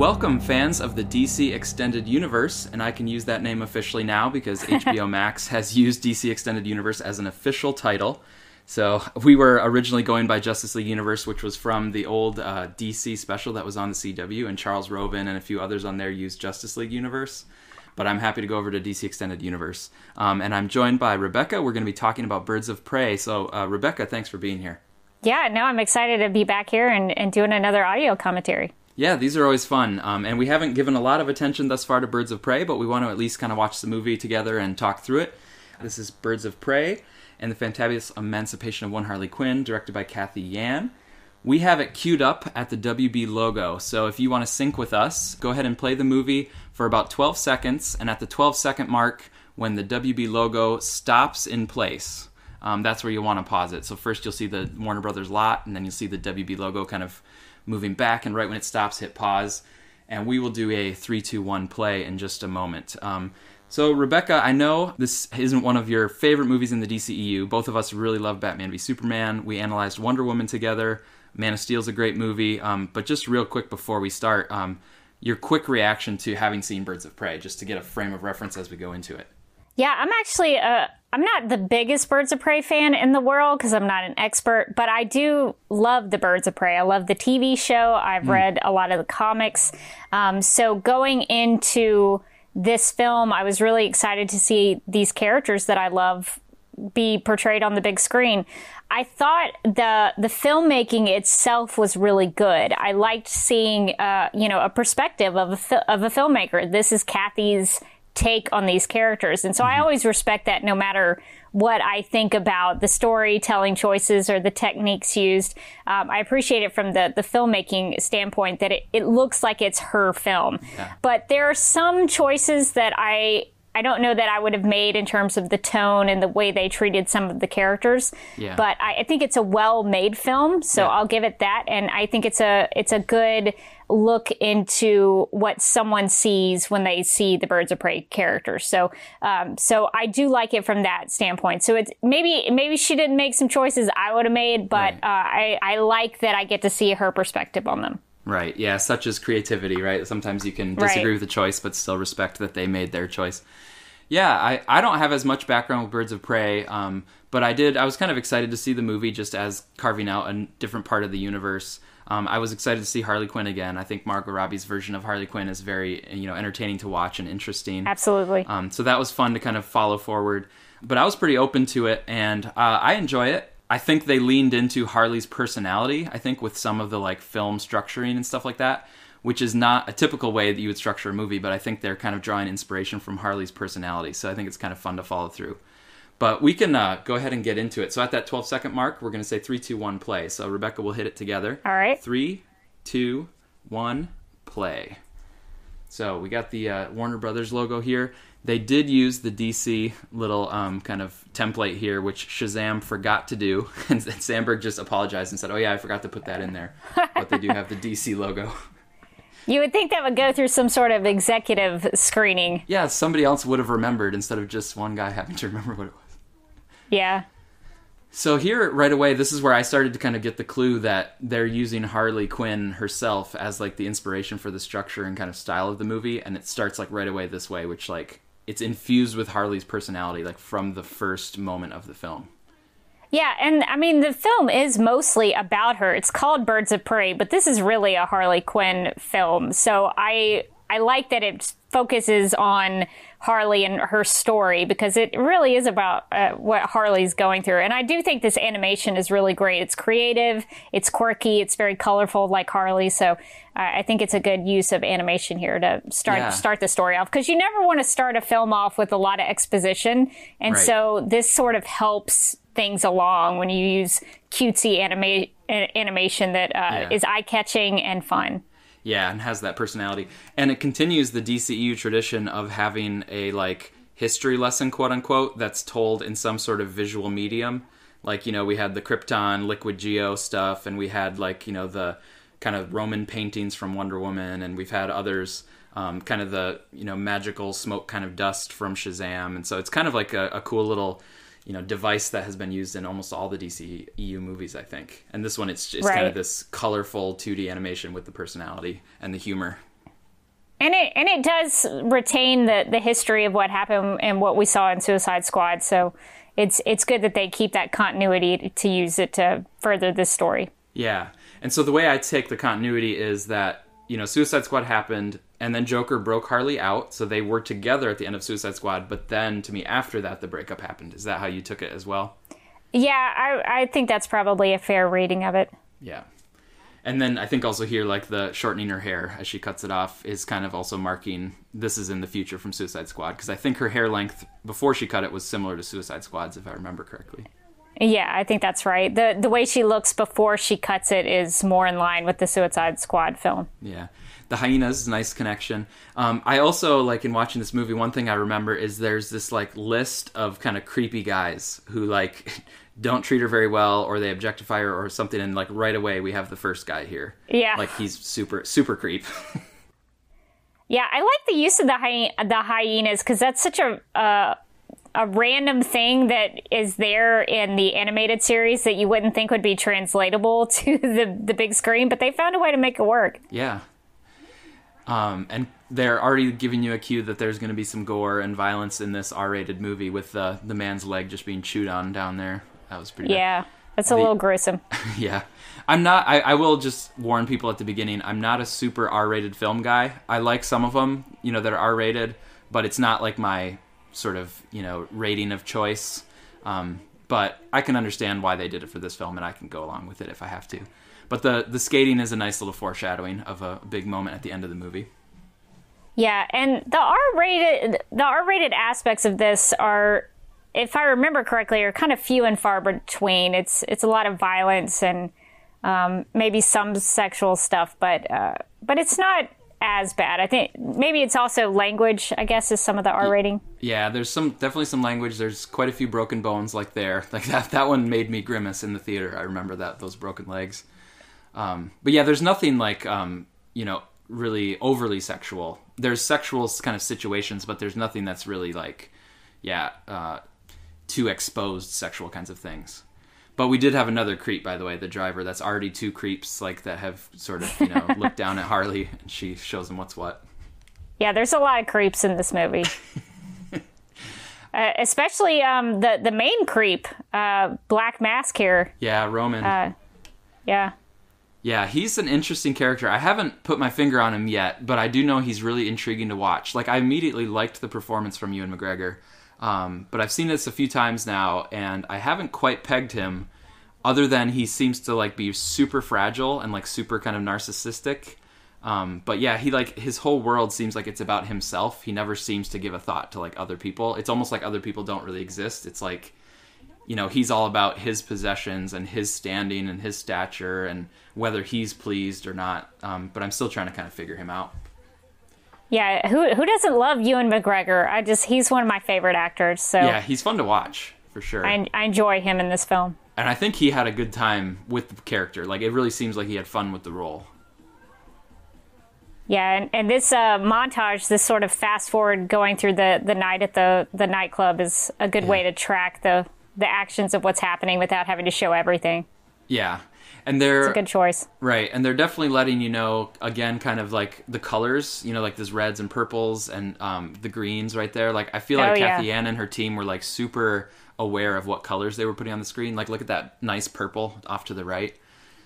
Welcome, fans of the DC Extended Universe, and I can use that name officially now because HBO Max has used DC Extended Universe as an official title. So we were originally going by Justice League Universe, which was from the old uh, DC special that was on the CW, and Charles Roven and a few others on there used Justice League Universe. But I'm happy to go over to DC Extended Universe, um, and I'm joined by Rebecca. We're going to be talking about Birds of Prey. So, uh, Rebecca, thanks for being here. Yeah, no, I'm excited to be back here and, and doing another audio commentary. Yeah, these are always fun. Um, and we haven't given a lot of attention thus far to Birds of Prey, but we want to at least kind of watch the movie together and talk through it. This is Birds of Prey and the Fantabulous Emancipation of One Harley Quinn, directed by Cathy Yan. We have it queued up at the WB logo, so if you want to sync with us, go ahead and play the movie for about 12 seconds, and at the 12 second mark, when the WB logo stops in place, um, that's where you want to pause it. So first you'll see the Warner Brothers lot, and then you'll see the WB logo kind of moving back, and right when it stops, hit pause, and we will do a three, two, one play in just a moment. Um, so, Rebecca, I know this isn't one of your favorite movies in the DCEU. Both of us really love Batman v Superman. We analyzed Wonder Woman together. Man of Steel's a great movie. Um, but just real quick before we start, um, your quick reaction to having seen Birds of Prey, just to get a frame of reference as we go into it. Yeah, I'm actually uh, I'm not the biggest Birds of Prey fan in the world because I'm not an expert, but I do love the Birds of Prey. I love the TV show. I've mm. read a lot of the comics. Um, so going into this film, I was really excited to see these characters that I love be portrayed on the big screen. I thought the the filmmaking itself was really good. I liked seeing, uh, you know, a perspective of a of a filmmaker. This is Cathy's take on these characters. And so mm-hmm. I always respect that no matter what I think about the storytelling choices or the techniques used. Um, I appreciate it from the, the filmmaking standpoint that it, it looks like it's her film. Yeah. But there are some choices that I I don't know that I would have made in terms of the tone and the way they treated some of the characters. Yeah. But I, I think it's a well made film, so yeah. I'll give it that. And I think it's a it's a good look into what someone sees when they see the Birds of Prey characters. So um, so I do like it from that standpoint. So it's maybe maybe she didn't make some choices I would have made, but right. uh, I I like that I get to see her perspective on them. Right. Yeah. Such as creativity, right? Sometimes you can disagree right. with the choice, but still respect that they made their choice. Yeah, I, I don't have as much background with Birds of Prey, um, but I did. I was kind of excited to see the movie just as carving out a different part of the universe. Um, I was excited to see Harley Quinn again. I think Margot Robbie's version of Harley Quinn is very you know entertaining to watch and interesting. Absolutely. Um, so that was fun to kind of follow forward. But I was pretty open to it, and uh, I enjoy it. I think they leaned into Harley's personality. I think with some of the like film structuring and stuff like that which is not a typical way that you would structure a movie, but I think they're kind of drawing inspiration from Harley's personality. So I think it's kind of fun to follow through. But we can uh, go ahead and get into it. So at that 12 second mark, we're going to say three, two, one, play. So Rebecca will hit it together. All right. Three, two, one, play. So we got the uh, Warner Brothers logo here. They did use the DC little um, kind of template here, which Shazam forgot to do. and Sandberg just apologized and said, Oh, yeah, I forgot to put that in there. but they do have the DC logo. You would think that would go through some sort of executive screening. Yeah, somebody else would have remembered instead of just one guy having to remember what it was. Yeah. So here, right away, this is where I started to kind of get the clue that they're using Harley Quinn herself as like the inspiration for the structure and kind of style of the movie, and it starts like right away this way, which like it's infused with Harley's personality like from the first moment of the film. Yeah, and I mean, the film is mostly about her. It's called Birds of Prey, but this is really a Harley Quinn film. So I I like that it focuses on Harley and her story because it really is about uh, what Harley's going through. And I do think this animation is really great. It's creative, it's quirky, it's very colorful like Harley. So uh, I think it's a good use of animation here to start yeah. start the story off because you never want to start a film off with a lot of exposition. And right. so this sort of helps things along when you use cutesy anima- animation that uh, yeah. is eye catching and fun. Yeah, and has that personality, and it continues the DCEU tradition of having a like history lesson, quote unquote, that's told in some sort of visual medium. Like you know, we had the Krypton, Liquid Geo stuff, and we had like you know the kind of Roman paintings from Wonder Woman, and we've had others. Um, kind of the you know magical smoke kind of dust from Shazam, and so it's kind of like a, a cool little you know device that has been used in almost all the DC EU movies, I think. And this one, it's just right. kind of this colorful 2D animation with the personality and the humor. and it and it does retain the the history of what happened and what we saw in Suicide Squad. So it's it's good that they keep that continuity to use it to further this story. Yeah. And so the way I take the continuity is that, you know, Suicide Squad happened and then Joker broke Harley out, so they were together at the end of Suicide Squad, but then to me after that the breakup happened. Is that how you took it as well? Yeah, I I think that's probably a fair reading of it. Yeah. And then I think also here, like the shortening her hair as she cuts it off is kind of also marking this is in the future from Suicide Squad because I think her hair length before she cut it was similar to Suicide Squad's if I remember correctly. Yeah, I think that's right. the The way she looks before she cuts it is more in line with the Suicide Squad film. Yeah, the hyenas, is a nice connection. Um, I also like in watching this movie. One thing I remember is there's this like list of kind of creepy guys who like don't treat her very well or they objectify her or something and like right away we have the first guy here yeah like he's super super creep yeah i like the use of the hy- the hyenas because that's such a uh, a random thing that is there in the animated series that you wouldn't think would be translatable to the the big screen but they found a way to make it work yeah um, and they're already giving you a cue that there's going to be some gore and violence in this R-rated movie with the the man's leg just being chewed on down there. That was pretty. Yeah, that's a the, little gruesome. yeah, I'm not. I, I will just warn people at the beginning. I'm not a super R-rated film guy. I like some of them, you know, that are R-rated, but it's not like my sort of you know rating of choice. Um, but I can understand why they did it for this film, and I can go along with it if I have to. But the the skating is a nice little foreshadowing of a big moment at the end of the movie. Yeah, and the R-rated the R-rated aspects of this are if I remember correctly, are kind of few and far between. It's it's a lot of violence and um, maybe some sexual stuff, but uh, but it's not as bad. I think maybe it's also language. I guess is some of the R rating. Yeah, there's some definitely some language. There's quite a few broken bones like there. Like that that one made me grimace in the theater. I remember that those broken legs. Um, but yeah, there's nothing like um, you know really overly sexual. There's sexual kind of situations, but there's nothing that's really like yeah uh, too exposed sexual kinds of things. But we did have another creep, by the way, the driver. That's already two creeps like that have sort of you know looked down at Harley, and she shows them what's what. Yeah, there's a lot of creeps in this movie. uh, especially um, the the main creep, uh, Black Mask here. Yeah, Roman. Uh, yeah. Yeah, he's an interesting character. I haven't put my finger on him yet, but I do know he's really intriguing to watch. Like I immediately liked the performance from Ewan McGregor. Um, but I've seen this a few times now, and I haven't quite pegged him. Other than he seems to like be super fragile and like super kind of narcissistic. Um, but yeah, he like his whole world seems like it's about himself. He never seems to give a thought to like other people. It's almost like other people don't really exist. It's like you know he's all about his possessions and his standing and his stature and whether he's pleased or not. Um, but I'm still trying to kind of figure him out. Yeah, who who doesn't love Ewan McGregor? I just he's one of my favorite actors. So yeah, he's fun to watch for sure. I, I enjoy him in this film, and I think he had a good time with the character. Like it really seems like he had fun with the role. Yeah, and, and this uh, montage, this sort of fast forward going through the, the night at the, the nightclub is a good yeah. way to track the the actions of what's happening without having to show everything. Yeah, and they're it's a good choice right and they're definitely letting you know again kind of like the colors you know like this reds and purples and um, the greens right there like i feel like oh, Cathy yeah. Yan and her team were like super aware of what colors they were putting on the screen like look at that nice purple off to the right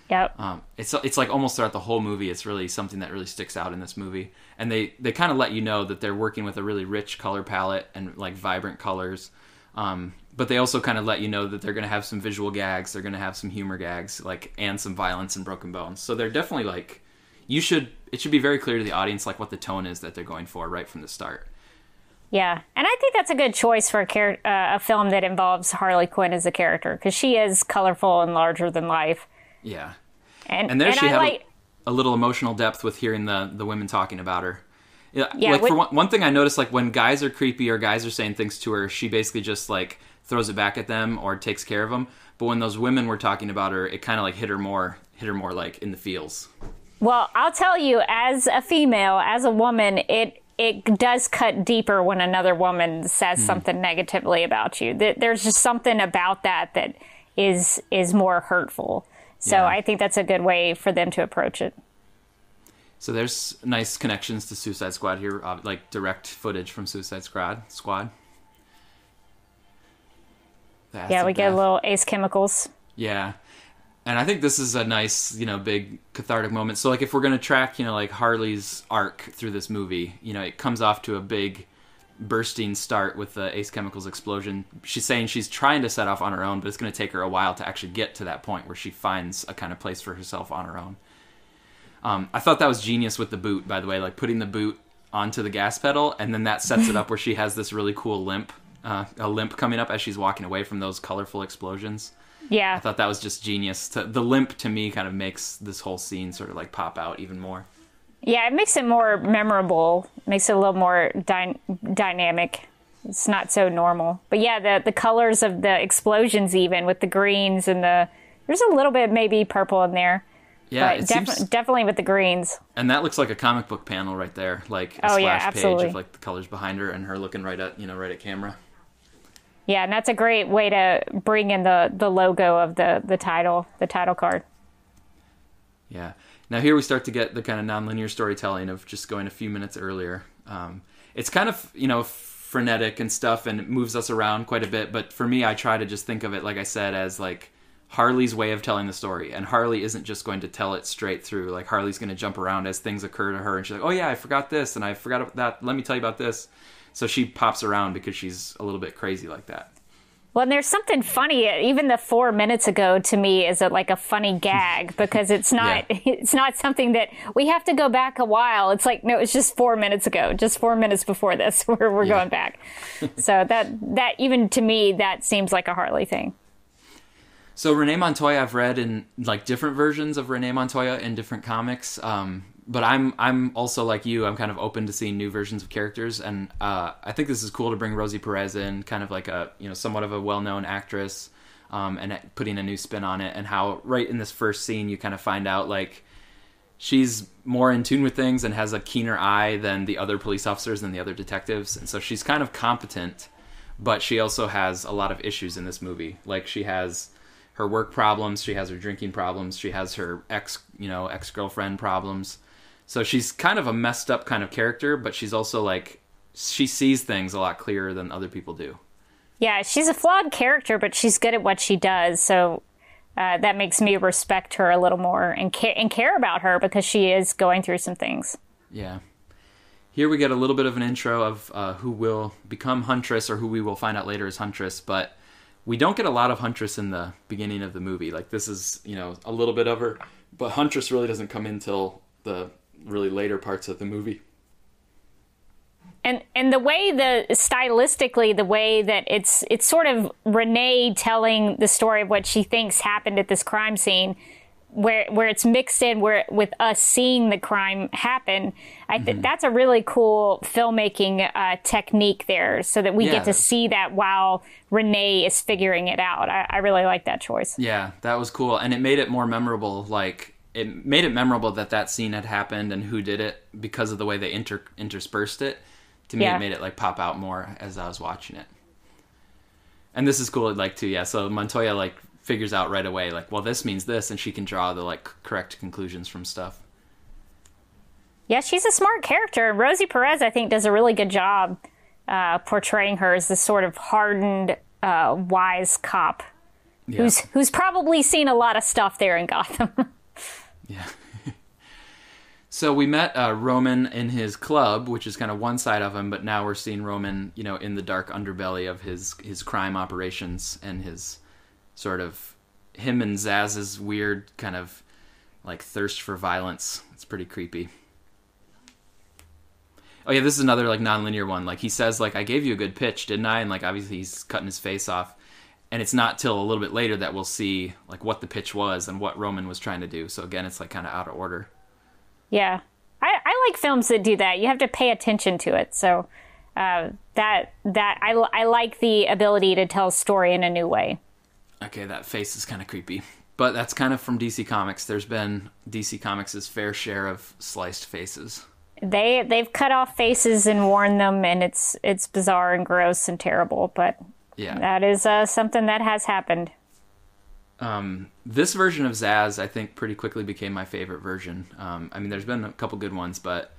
Yep. Um, it's it's like almost throughout the whole movie, it's really something that really sticks out in this movie, and they they kind of let you know that they're working with a really rich color palette and like vibrant colors. Um, but they also kind of let you know that they're going to have some visual gags, they're going to have some humor gags, like and some violence and broken bones. So they're definitely like you should it should be very clear to the audience like what the tone is that they're going for right from the start. Yeah, and I think that's a good choice for a, char- uh, a film that involves Harley Quinn as a character because she is colorful and larger than life. Yeah, and and there and she I had like, a, a, little emotional depth with hearing the the women talking about her. Yeah, yeah like with, for one, one thing I noticed, like when guys are creepy or guys are saying things to her, she basically just like throws it back at them or takes care of them. But when those women were talking about her, it kind of like hit her more, hit her more like in the feels. Well, I'll tell you, as a female, as a woman, it it does cut deeper when another woman says mm. something negatively about you. There's just something about that that is is more hurtful. So yeah. I think that's a good way for them to approach it. So there's nice connections to Suicide Squad here, uh, like direct footage from Suicide Squad. Squad. Yeah, we get a little Ace Chemicals. Yeah. And I think this is a nice, you know, big cathartic moment. So like if we're going to track, you know, like Harley's arc through this movie, you know, it comes off to a big bursting start with the Ace Chemicals explosion. She's saying she's trying to set off on her own, but it's going to take her a while to actually get to that point where she finds a kind of place for herself on her own. Um, I thought that was genius with the boot, by the way, like putting the boot onto the gas pedal, and then that sets it up where she has this really cool limp, uh, a limp coming up as she's walking away from those colorful explosions. Yeah. I thought that was just genius. To, the limp to me kind of makes this whole scene sort of like pop out even more. Yeah, it makes it more memorable. Makes it a little more dy- dynamic. It's not so normal. But yeah, the the colors of the explosions, even with the greens and the there's a little bit maybe purple in there. Yeah, but it defi- seems, definitely with the greens. and that looks like a comic book panel right there, like a Oh, yeah, splash page of like the colors behind her and her looking right at you know right at camera. Yeah, and that's a great way to bring in the the logo of the the title, the title card. Yeah. Now here we start to get the kind of nonlinear storytelling of just going a few minutes earlier. Um, it's kind of you know frenetic and stuff, and it moves us around quite a bit. But for me, I try to just think of it, like I said, as like Harley's way of telling the story. And Harley isn't just going to tell it straight through. Like Harley's going to jump around as things occur to her, and she's like, "Oh yeah, I forgot this, and I forgot that. Let me tell you about this." So she pops around because she's a little bit crazy like that. Well, and there's something funny. Even the four minutes ago to me is a, like a funny gag because it's not Yeah. it's not something that we have to go back a while. It's like no, it's just four minutes ago, just four minutes before this. We're we're Yeah. going back. so that that even to me that seems like a Harley thing. So Renee Montoya, I've read in like different versions of Renee Montoya in different comics. Um, but I'm I'm also like you. I'm kind of open to seeing new versions of characters, and uh, I think this is cool to bring Rosie Perez in, kind of like a you know somewhat of a well-known actress, um, and putting a new spin on it. And how right in this first scene you kind of find out like she's more in tune with things and has a keener eye than the other police officers and the other detectives, and so she's kind of competent, but she also has a lot of issues in this movie. Like she has her work problems, she has her drinking problems, she has her ex, you know, ex-girlfriend problems. So she's kind of a messed up kind of character, but she's also like she sees things a lot clearer than other people do. Yeah, she's a flawed character, but she's good at what she does. So uh, that makes me respect her a little more and care and care about her because she is going through some things. Yeah. Here we get a little bit of an intro of uh, who will become Huntress or who we will find out later is Huntress, but we don't get a lot of Huntress in the beginning of the movie. Like this is, you know, a little bit of her, but Huntress really doesn't come in till the really later parts of the movie. And and the way the stylistically the way that it's it's sort of Renee telling the story of what she thinks happened at this crime scene where where it's mixed in where with us seeing the crime happen I think that's a really cool filmmaking uh, technique there so that we Yeah. get to see that while Renee is figuring it out I, I really like that choice Yeah, that was cool, and it made it more memorable. Like it made it memorable that that scene had happened and who did it because of the way they inter- interspersed it. To me, Yeah. it made it like pop out more as I was watching it. And this is cool, like too. Yeah, so Montoya like figures out right away, like, well, this means this, and she can draw the like correct conclusions from stuff. Yeah, she's a smart character. Rosie Perez, I think, does a really good job uh, portraying her as this sort of hardened, uh, wise cop Yeah, who's who's probably seen a lot of stuff there in Gotham. yeah. so we met uh, Roman in his club, which is kind of one side of him, but now we're seeing Roman, you know, in the dark underbelly of his his crime operations and his sort of him and Zsasz's weird kind of like thirst for violence. It's pretty creepy. Oh yeah, this is another like nonlinear one. Like he says, like I gave you a good pitch, didn't I? And like obviously he's cutting his face off, and it's not till a little bit later that we'll see like what the pitch was and what Roman was trying to do. So again, it's like kind of out of order. yeah, I, I like films that do that. You have to pay attention to it. So uh, that that I, I like the ability to tell a story in a new way. Okay, that face is kind of creepy. But that's kind of from DC Comics. There's been DC Comics' fair share of sliced faces. They they've cut off faces and worn them, and it's it's bizarre and gross and terrible. But Yeah. that is uh, something that has happened. um, this version of Zsasz, I think, pretty quickly became my favorite version. Um, I mean, there's been a couple good ones, but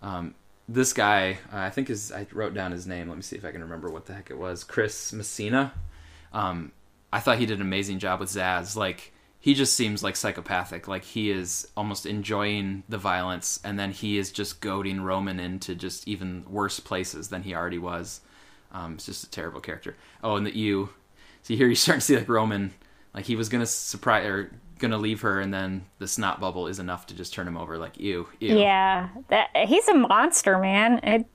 um, this guy, uh, I think is I wrote down his name. Let me see if I can remember what the heck it was. Chris Messina. Um, I thought he did an amazing job with Zsasz. Like he just seems like psychopathic. Like he is almost enjoying the violence, and then he is just goading Roman into just even worse places than he already was. Um, it's just a terrible character. Oh, and the you see here you start to see like Roman, like he was gonna surprise or gonna leave her, and then the snot bubble is enough to just turn him over. Like ew, ew. Yeah, that he's a monster, man. It,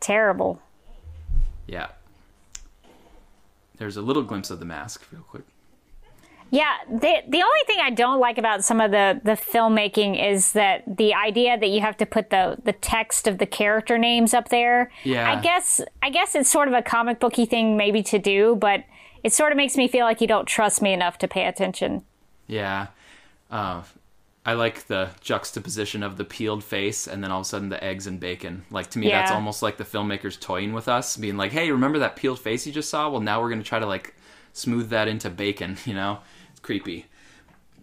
terrible. Yeah. There's a little glimpse of the mask, real quick. Yeah, the the only thing I don't like about some of the the filmmaking is that the idea that you have to put the the text of the character names up there. Yeah. I guess I guess it's sort of a comic booky thing maybe to do, but it sort of makes me feel like you don't trust me enough to pay attention. Yeah. Uh, I like the juxtaposition of the peeled face and then all of a sudden the eggs and bacon. Like to me, that's almost like the filmmakers toying with us, being like, "Hey, remember that peeled face you just saw? Well, now we're gonna try to like smooth that into bacon." You know, creepy.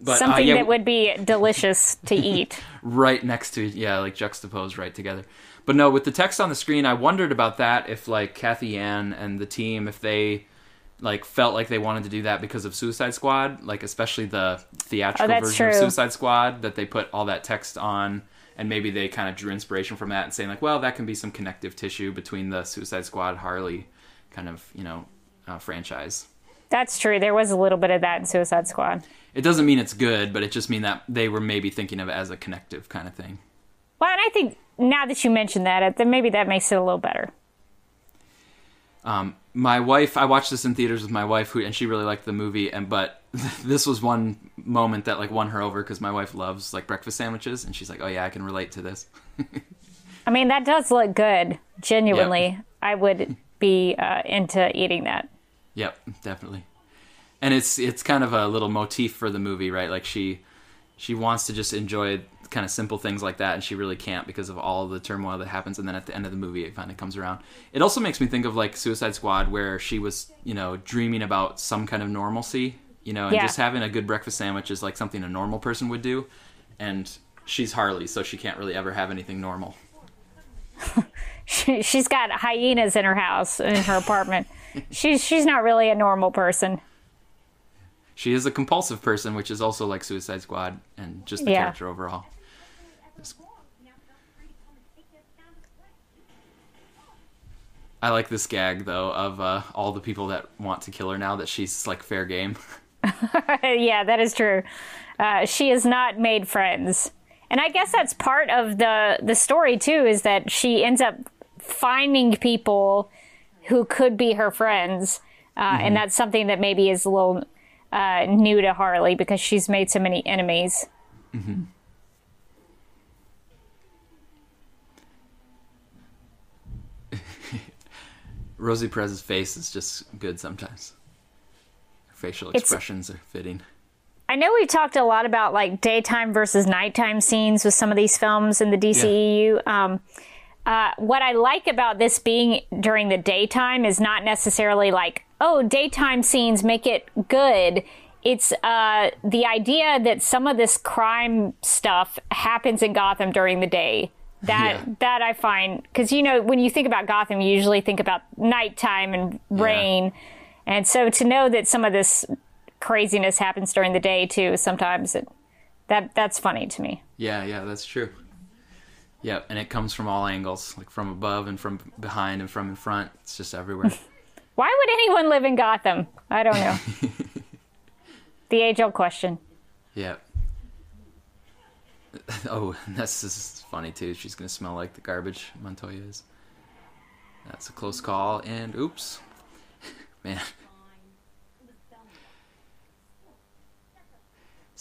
But uh, Something yeah, that would be delicious to eat. right next to yeah like juxtaposed right together but no with the text on the screen i wondered about that if like cathy yan and the team if they like felt like they wanted to do that because of suicide squad like especially the theatrical Oh, version of suicide squad that they put all that text on and maybe they kind of drew inspiration from that and saying like well that can be some connective tissue between the suicide squad harley kind of you know uh, franchise That's true. There was a little bit of that in Suicide Squad. it doesn't mean it's good but it just mean that they were maybe thinking of it as a connective kind of thing Well, and I think now that you mentioned that, then maybe that makes it a little better. Um, my wife, I watched this in theaters with my wife, who and she really liked the movie, and but this was one moment that like won her over because my wife loves like breakfast sandwiches, and she's like, "Oh yeah, I can relate to this." I mean, that does look good. Genuinely, I would be uh, into eating that. Yep, definitely. And it's it's kind of a little motif for the movie, right? Like she she wants to just enjoy kind of simple things like that, and she really can't because of all the turmoil that happens. And then at the end of the movie, it finally comes around. It also makes me think of like Suicide Squad, where she was you know dreaming about some kind of normalcy, you know, and Yeah. just having a good breakfast sandwich is like something a normal person would do, and she's Harley, so she can't really ever have anything normal. She, she's got hyenas in her house, in her apartment. She's she's not really a normal person. She is a compulsive person, which is also like Suicide Squad and just the Yeah. character overall. Just- I like this gag though of uh, all the people that want to kill her now that she's like fair game. yeah, that is true. Uh, she has not made friends, and I guess that's part of the the story too. Is that she ends up finding people who could be her friends, uh, and that's something that maybe is a little uh, new to Harley because she's made so many enemies. Rosie Perez's face is just good sometimes. Her facial It's- expressions are fitting. I know we've talked a lot about like daytime versus nighttime scenes with some of these films in the DCEU. Um, uh, what I like about this being during the daytime is not necessarily like, oh, daytime scenes make it good. It's uh, the idea that some of this crime stuff happens in Gotham during the day. That Yeah. that I find because you know when you think about Gotham, you usually think about nighttime and rain, and so to know that some of this craziness happens during the day too, sometimes it, that that's funny to me. Yeah, yeah, that's true. Yep, and it comes from all angles, like from above and from behind and from in front. It's just everywhere. Why would anyone live in Gotham? I don't know. the age old question. Yep. Oh, this is funny too. She's gonna smell like the garbage Montoya is. That's a close call, and oops, man.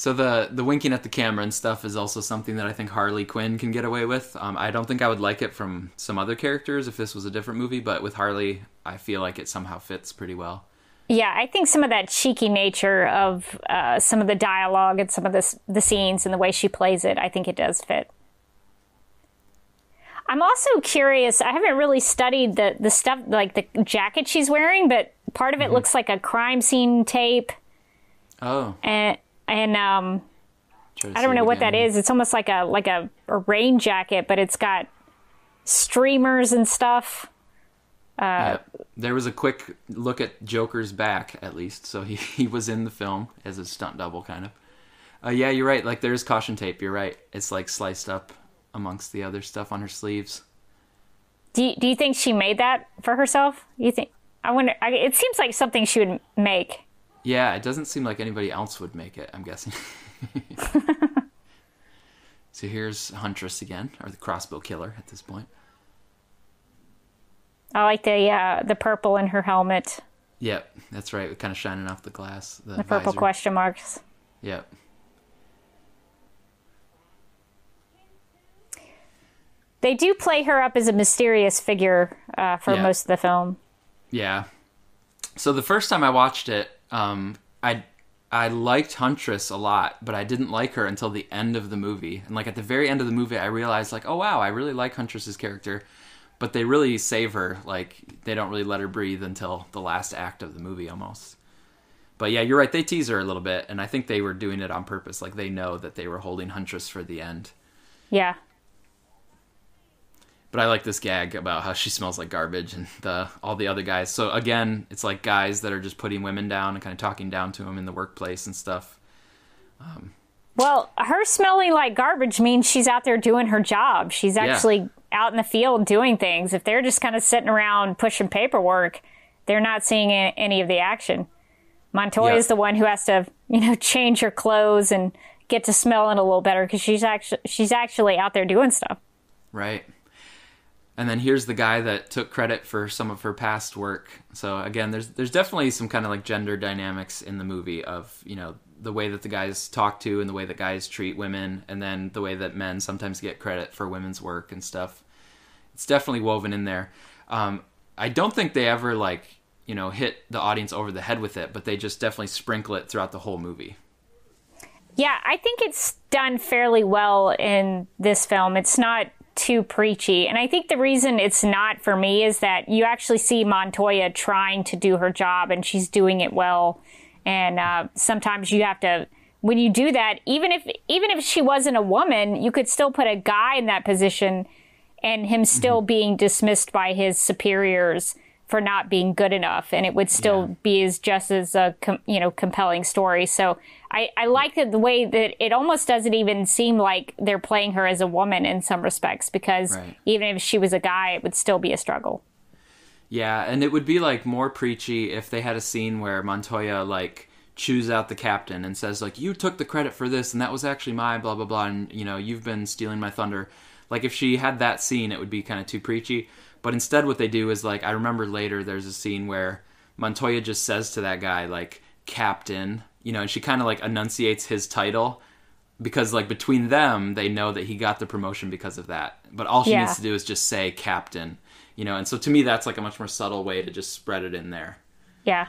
So the the winking at the camera and stuff is also something that I think Harley Quinn can get away with. Um, I don't think I would like it from some other characters if this was a different movie, but with Harley, I feel like it somehow fits pretty well. Yeah, I think some of that cheeky nature of uh, some of the dialogue and some of the the scenes and the way she plays it, I think it does fit. I'm also curious. I haven't really studied the the stuff like the jacket she's wearing, but part of it looks like a crime scene tape. Oh, and and um, I don't know what that again. is. It's almost like a like a, a rain jacket, but it's got streamers and stuff. Yeah. There was a quick look at Joker's back, at least, so he, he was in the film as a stunt double, kind of. Uh, yeah, you're right. Like there's caution tape. You're right. It's like sliced up amongst the other stuff on her sleeves. Do you, do you think she made that for herself? You think? I wonder. I, it seems like something she would make. Yeah, it doesn't seem like anybody else would make it. I'm guessing. so here's Huntress again, or the crossbow killer at this point. I like the uh, the purple in her helmet, Yep, that's right. Kind of shining off the glass. The, the purple visor. question marks. Yep. They do play her up as a mysterious figure uh, for Yeah. most of the film. Yeah. So the first time I watched it, um, I I liked Huntress a lot, but I didn't like her until the end of the movie. And like at the very end of the movie, I realized like, oh wow, I really like Huntress's character, but they really save her. Like they don't really let her breathe until the last act of the movie almost. But yeah, you're right. They tease her a little bit, and I think they were doing it on purpose. Like they know that they were holding Huntress for the end. Yeah. But I like this gag about how she smells like garbage and the all the other guys. So again, it's like guys that are just putting women down and kind of talking down to them in the workplace and stuff. Um, well, her smelling like garbage means she's out there doing her job. She's actually out in the field doing things. If they're just kind of sitting around pushing paperwork, they're not seeing any of the action. Montoya Yeah. is the one who has to, you know, change her clothes and get to smelling a little better because she's actually she's actually out there doing stuff. Right. And then here's the guy that took credit for some of her past work. So again, there's there's definitely some kind of like gender dynamics in the movie of, you know, the way that the guys talk to and the way that guys treat women and then the way that men sometimes get credit for women's work and stuff. It's definitely woven in there. Um, I don't think they ever like, you know, hit the audience over the head with it, but they just definitely sprinkle it throughout the whole movie. Yeah, I think it's done fairly well in this film. It's not too preachy. And I think the reason it's not for me is that you actually see Montoya trying to do her job and she's doing it well. And uh, sometimes you have to when you do that, even if even if she wasn't a woman, you could still put a guy in that position and him still being dismissed by his superiors for not being good enough and it would still Yeah. be as just as a com- you know compelling story so i i like the way that it almost doesn't even seem like they're playing her as a woman in some respects because Right. even if she was a guy it would still be a struggle Yeah, and it would be like more preachy if they had a scene where Montoya like chews out the captain and says like you took the credit for this and that was actually my blah blah blah and you know you've been stealing my thunder. Like if she had that scene it would be kind of too preachy. But instead what they do is like I remember later there's a scene where Montoya just says to that guy like captain, you know, and she kind of like enunciates his title because like between them they know that he got the promotion because of that. But all she Yeah. needs to do is just say captain you know and so to me that's like a much more subtle way to just spread it in there yeah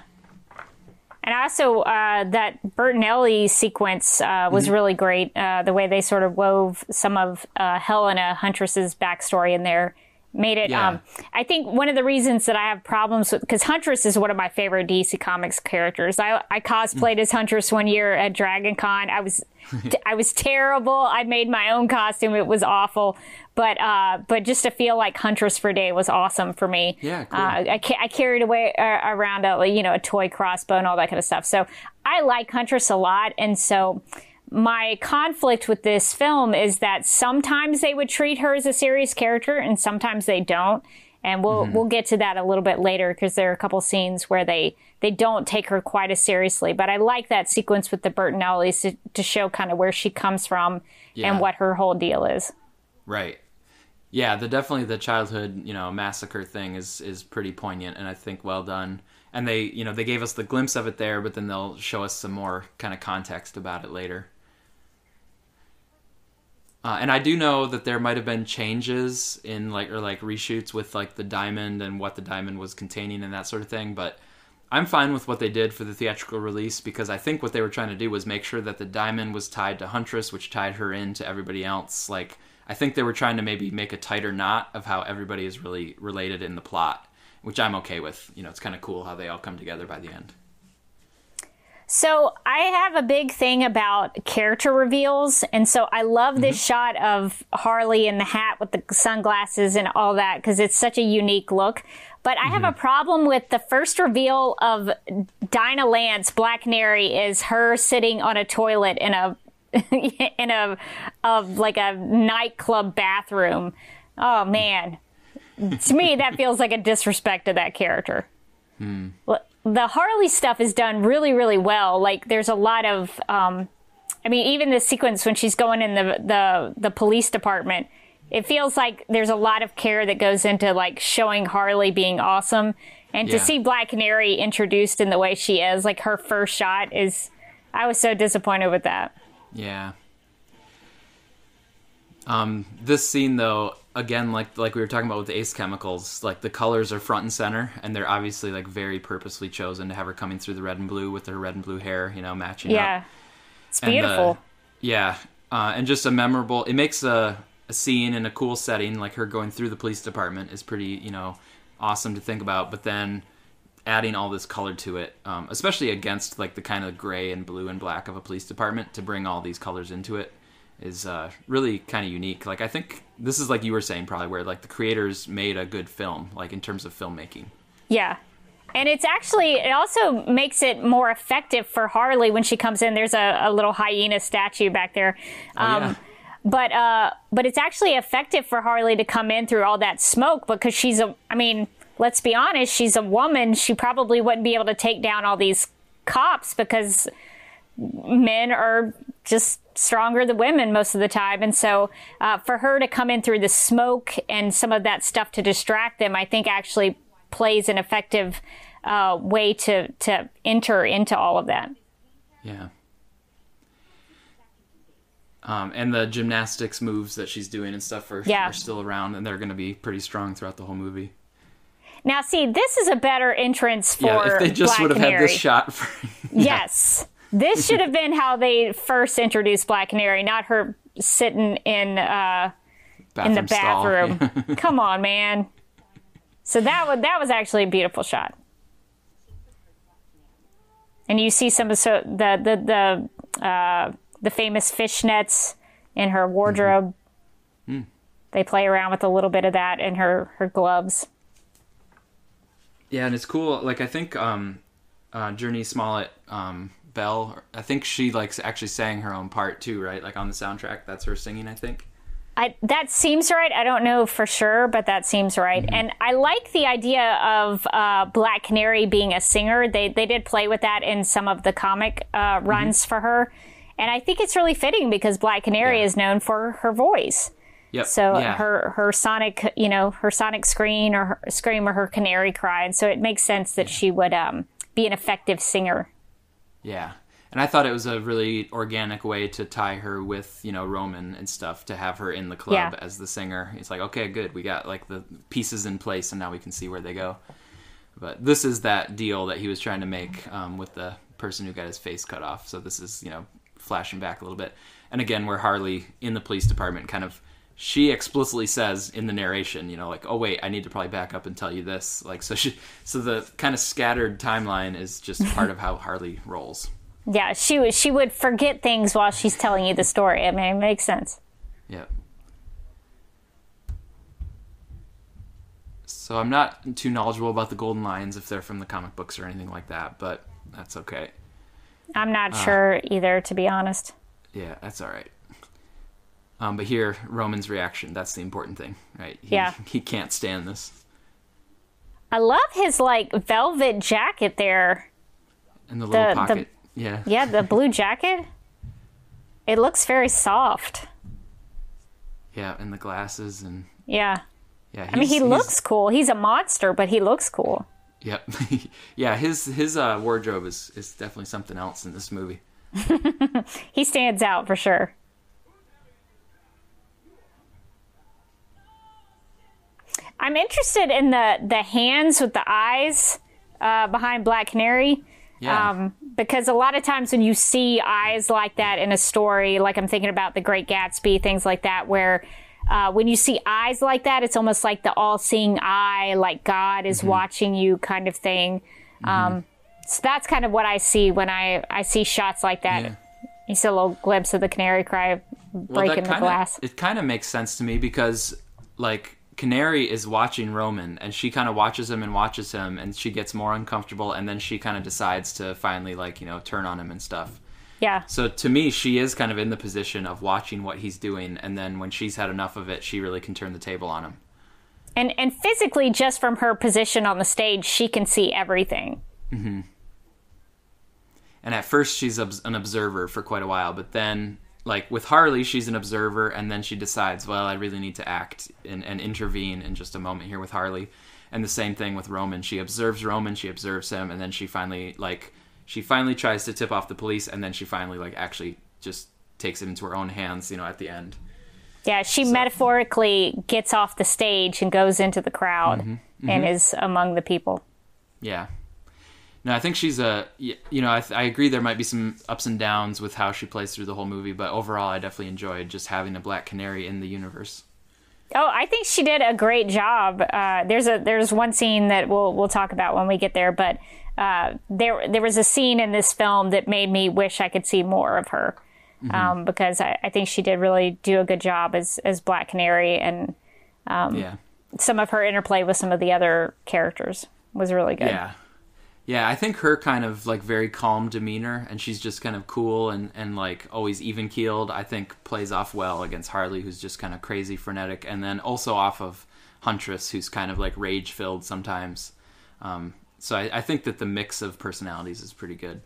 and also uh, that Bertinelli sequence uh, was really great. Uh, the way they sort of wove some of uh, Helena Huntress's backstory in there made it. Yeah. Um, I think one of the reasons that I have problems with because Huntress is one of my favorite DC Comics characters. I, I cosplayed as Huntress one year at Dragon Con. I was I was terrible. I made my own costume. It was awful. But uh, but just to feel like Huntress for a day was awesome for me. Yeah, cool. Uh, I, ca- I carried away uh, around a you know a toy crossbow and all that kind of stuff. So I like Huntress a lot, and so my conflict with this film is that sometimes they would treat her as a serious character, and sometimes they don't. And we'll mm-hmm. we'll get to that a little bit later because there are a couple scenes where they they don't take her quite as seriously. But I like that sequence with the Bertinellis to, to show kind of where she comes from Yeah. and what her whole deal is. right yeah the definitely the childhood you know massacre thing is is pretty poignant and i think well done and they you know they gave us the glimpse of it there but then they'll show us some more kind of context about it later uh, and I do know that there might have been changes in like or like reshoots with like the diamond and what the diamond was containing and that sort of thing, but I'm fine with what they did for the theatrical release because I think what they were trying to do was make sure that the diamond was tied to Huntress, which tied her into everybody else. Like I think they were trying to maybe make a tighter knot of how everybody is really related in the plot, which I'm okay with. You know, it's kind of cool how they all come together by the end. So I have a big thing about character reveals, and so I love this mm-hmm. shot of Harley in the hat with the sunglasses and all that because it's such a unique look. But I have a mm-hmm. problem with the first reveal of Dinah Lance, Black Canary, is her sitting on a toilet in a in a of like a nightclub bathroom. Oh man, to me that feels like a disrespect to that character. Hmm. Well, The Harley stuff is done really, really well. Like there's a lot of, um, I mean, even the sequence when she's going in the the the police department, it feels like there's a lot of care that goes into like showing Harley being awesome, and to Yeah. see Black Canary introduced in the way she is, like her first shot is. I was so disappointed with that. Yeah. Um, this scene though, again, like like we were talking about with Ace Chemicals, like the colors are front and center, and they're obviously like very purposely chosen to have her coming through the red and blue with her red and blue hair, you know, matching up. Yeah, it's And, uh, beautiful. yeah, uh, and just a memorable. It makes a a scene in a cool setting, like her going through the police department, is pretty, you know, awesome to think about. But then adding all this color to it, um, especially against like the kind of gray and blue and black of a police department, to bring all these colors into it is uh, really kind of unique. Like I think this is like you were saying, probably where like the creators made a good film, like in terms of filmmaking. Yeah. And it's actually, it also makes it more effective for Harley when she comes in. There's a, a little hyena statue back there. Um, yeah. But, uh, but it's actually effective for Harley to come in through all that smoke because she's a, I mean, let's be honest, she's a woman. She probably wouldn't be able to take down all these cops because men are just stronger than women most of the time. And so uh, for her to come in through the smoke and some of that stuff to distract them, I think actually plays an effective uh, way to, to enter into all of that. Yeah. Um, and the gymnastics moves that she's doing and stuff are, Yeah. are still around, and they're going to be pretty strong throughout the whole movie. Now, see, this is a better entrance for yeah, if they just Black would have had Canary. this shot for Yes. This should have been how they first introduced Black Canary, not her sitting in uh, in the bathroom. Come on, man. So that was that was actually a beautiful shot. And you see some of so the the the uh, the famous fishnets in her wardrobe. They play around with a little bit of that in her her gloves. Yeah, and it's cool. Like I think um, uh, Jurnee Smollett um, Bell, I think she like actually sang her own part too, right? Like on the soundtrack, that's her singing. I think. I, that seems right. I don't know for sure, but that seems right. And I like the idea of uh, Black Canary being a singer. They they did play with that in some of the comic uh, runs for her, and I think it's really fitting because Black Canary Yeah. is known for her voice. Yep. So yeah. her her sonic, you know, her sonic scream or her scream or her canary cry, and so it makes sense that she would um, be an effective singer. Yeah. And I thought it was a really organic way to tie her with, you know, Roman and stuff to have her in the club Yeah. as the singer. It's like, okay, good. We got like the pieces in place and now we can see where they go. But this is that deal that he was trying to make um, with the person who got his face cut off. So this is, you know, flashing back a little bit. And again, where Harley in the police department kind of she explicitly says in the narration, you know, like, "Oh wait, I need to probably back up and tell you this." Like, so she, so the kind of scattered timeline is just part of how Harley rolls. Yeah, she would she would forget things while she's telling you the story. I mean, it makes sense. Yeah. So I'm not too knowledgeable about the Golden Lions if they're from the comic books or anything like that, but that's okay. I'm not Ah. sure either, to be honest. Yeah, that's all right. Um, but here, Roman's reaction—that's the important thing, right? He, Yeah. He can't stand this, I love his like velvet jacket there. and the little The- the- pocket. yeah. Yeah, the blue jacket. It looks very soft. Yeah, and the glasses and Yeah. yeah. I mean, he looks cool. He's a monster, but he looks cool. Yep. yeah, his his uh, wardrobe is is definitely something else in this movie. He stands out for sure. I'm interested in the the hands with the eyes uh, behind Black Canary. Yeah. Um, because a lot of times when you see eyes like that in a story, like I'm thinking about The Great Gatsby, things like that, where uh, when you see eyes like that, it's almost like the all seeing eye, like God is watching you kind of thing. Um, So that's kind of what I see when I I see shots like that. Yeah. You see a little glimpse of the canary cry breaking the kinda, glass. It kind of makes sense to me because, like, Canary is watching Roman, and she kind of watches him and watches him, and she gets more uncomfortable, and then she kind of decides to finally, like, you know, turn on him and stuff. Yeah. So to me, she is kind of in the position of watching what he's doing, and then when she's had enough of it, she really can turn the table on him. And and physically, just from her position on the stage, she can see everything. Mhm. And at first, she's an observer for quite a while, but then, like with Harley, she's an observer, and then she decides, well, I really need to act and, and intervene in just a moment here with Harley. And the same thing with Roman. She observes Roman, she observes him, and then she finally, like, she finally tries to tip off the police, and then she finally, like, actually just takes it into her own hands, you know, at the end. Yeah, she metaphorically gets off the stage and goes into the crowd Mm-hmm. and is among the people. Yeah. No, I think she's a. You know, I, th- I agree. There might be some ups and downs with how she plays through the whole movie, but overall, I definitely enjoyed just having a Black Canary in the universe. Oh, I think she did a great job. Uh, there's a there's one scene that we'll we'll talk about when we get there, but uh, there there was a scene in this film that made me wish I could see more of her um, because I, I think she did really do a good job as as Black Canary, and yeah. some of her interplay with some of the other characters was really good. Yeah. Yeah, I think her kind of like very calm demeanor and she's just kind of cool and, and like always even keeled, I think plays off well against Harley, who's just kind of crazy frenetic, and then also off of Huntress, who's kind of like rage filled sometimes. Um, so I, I think that the mix of personalities is pretty good.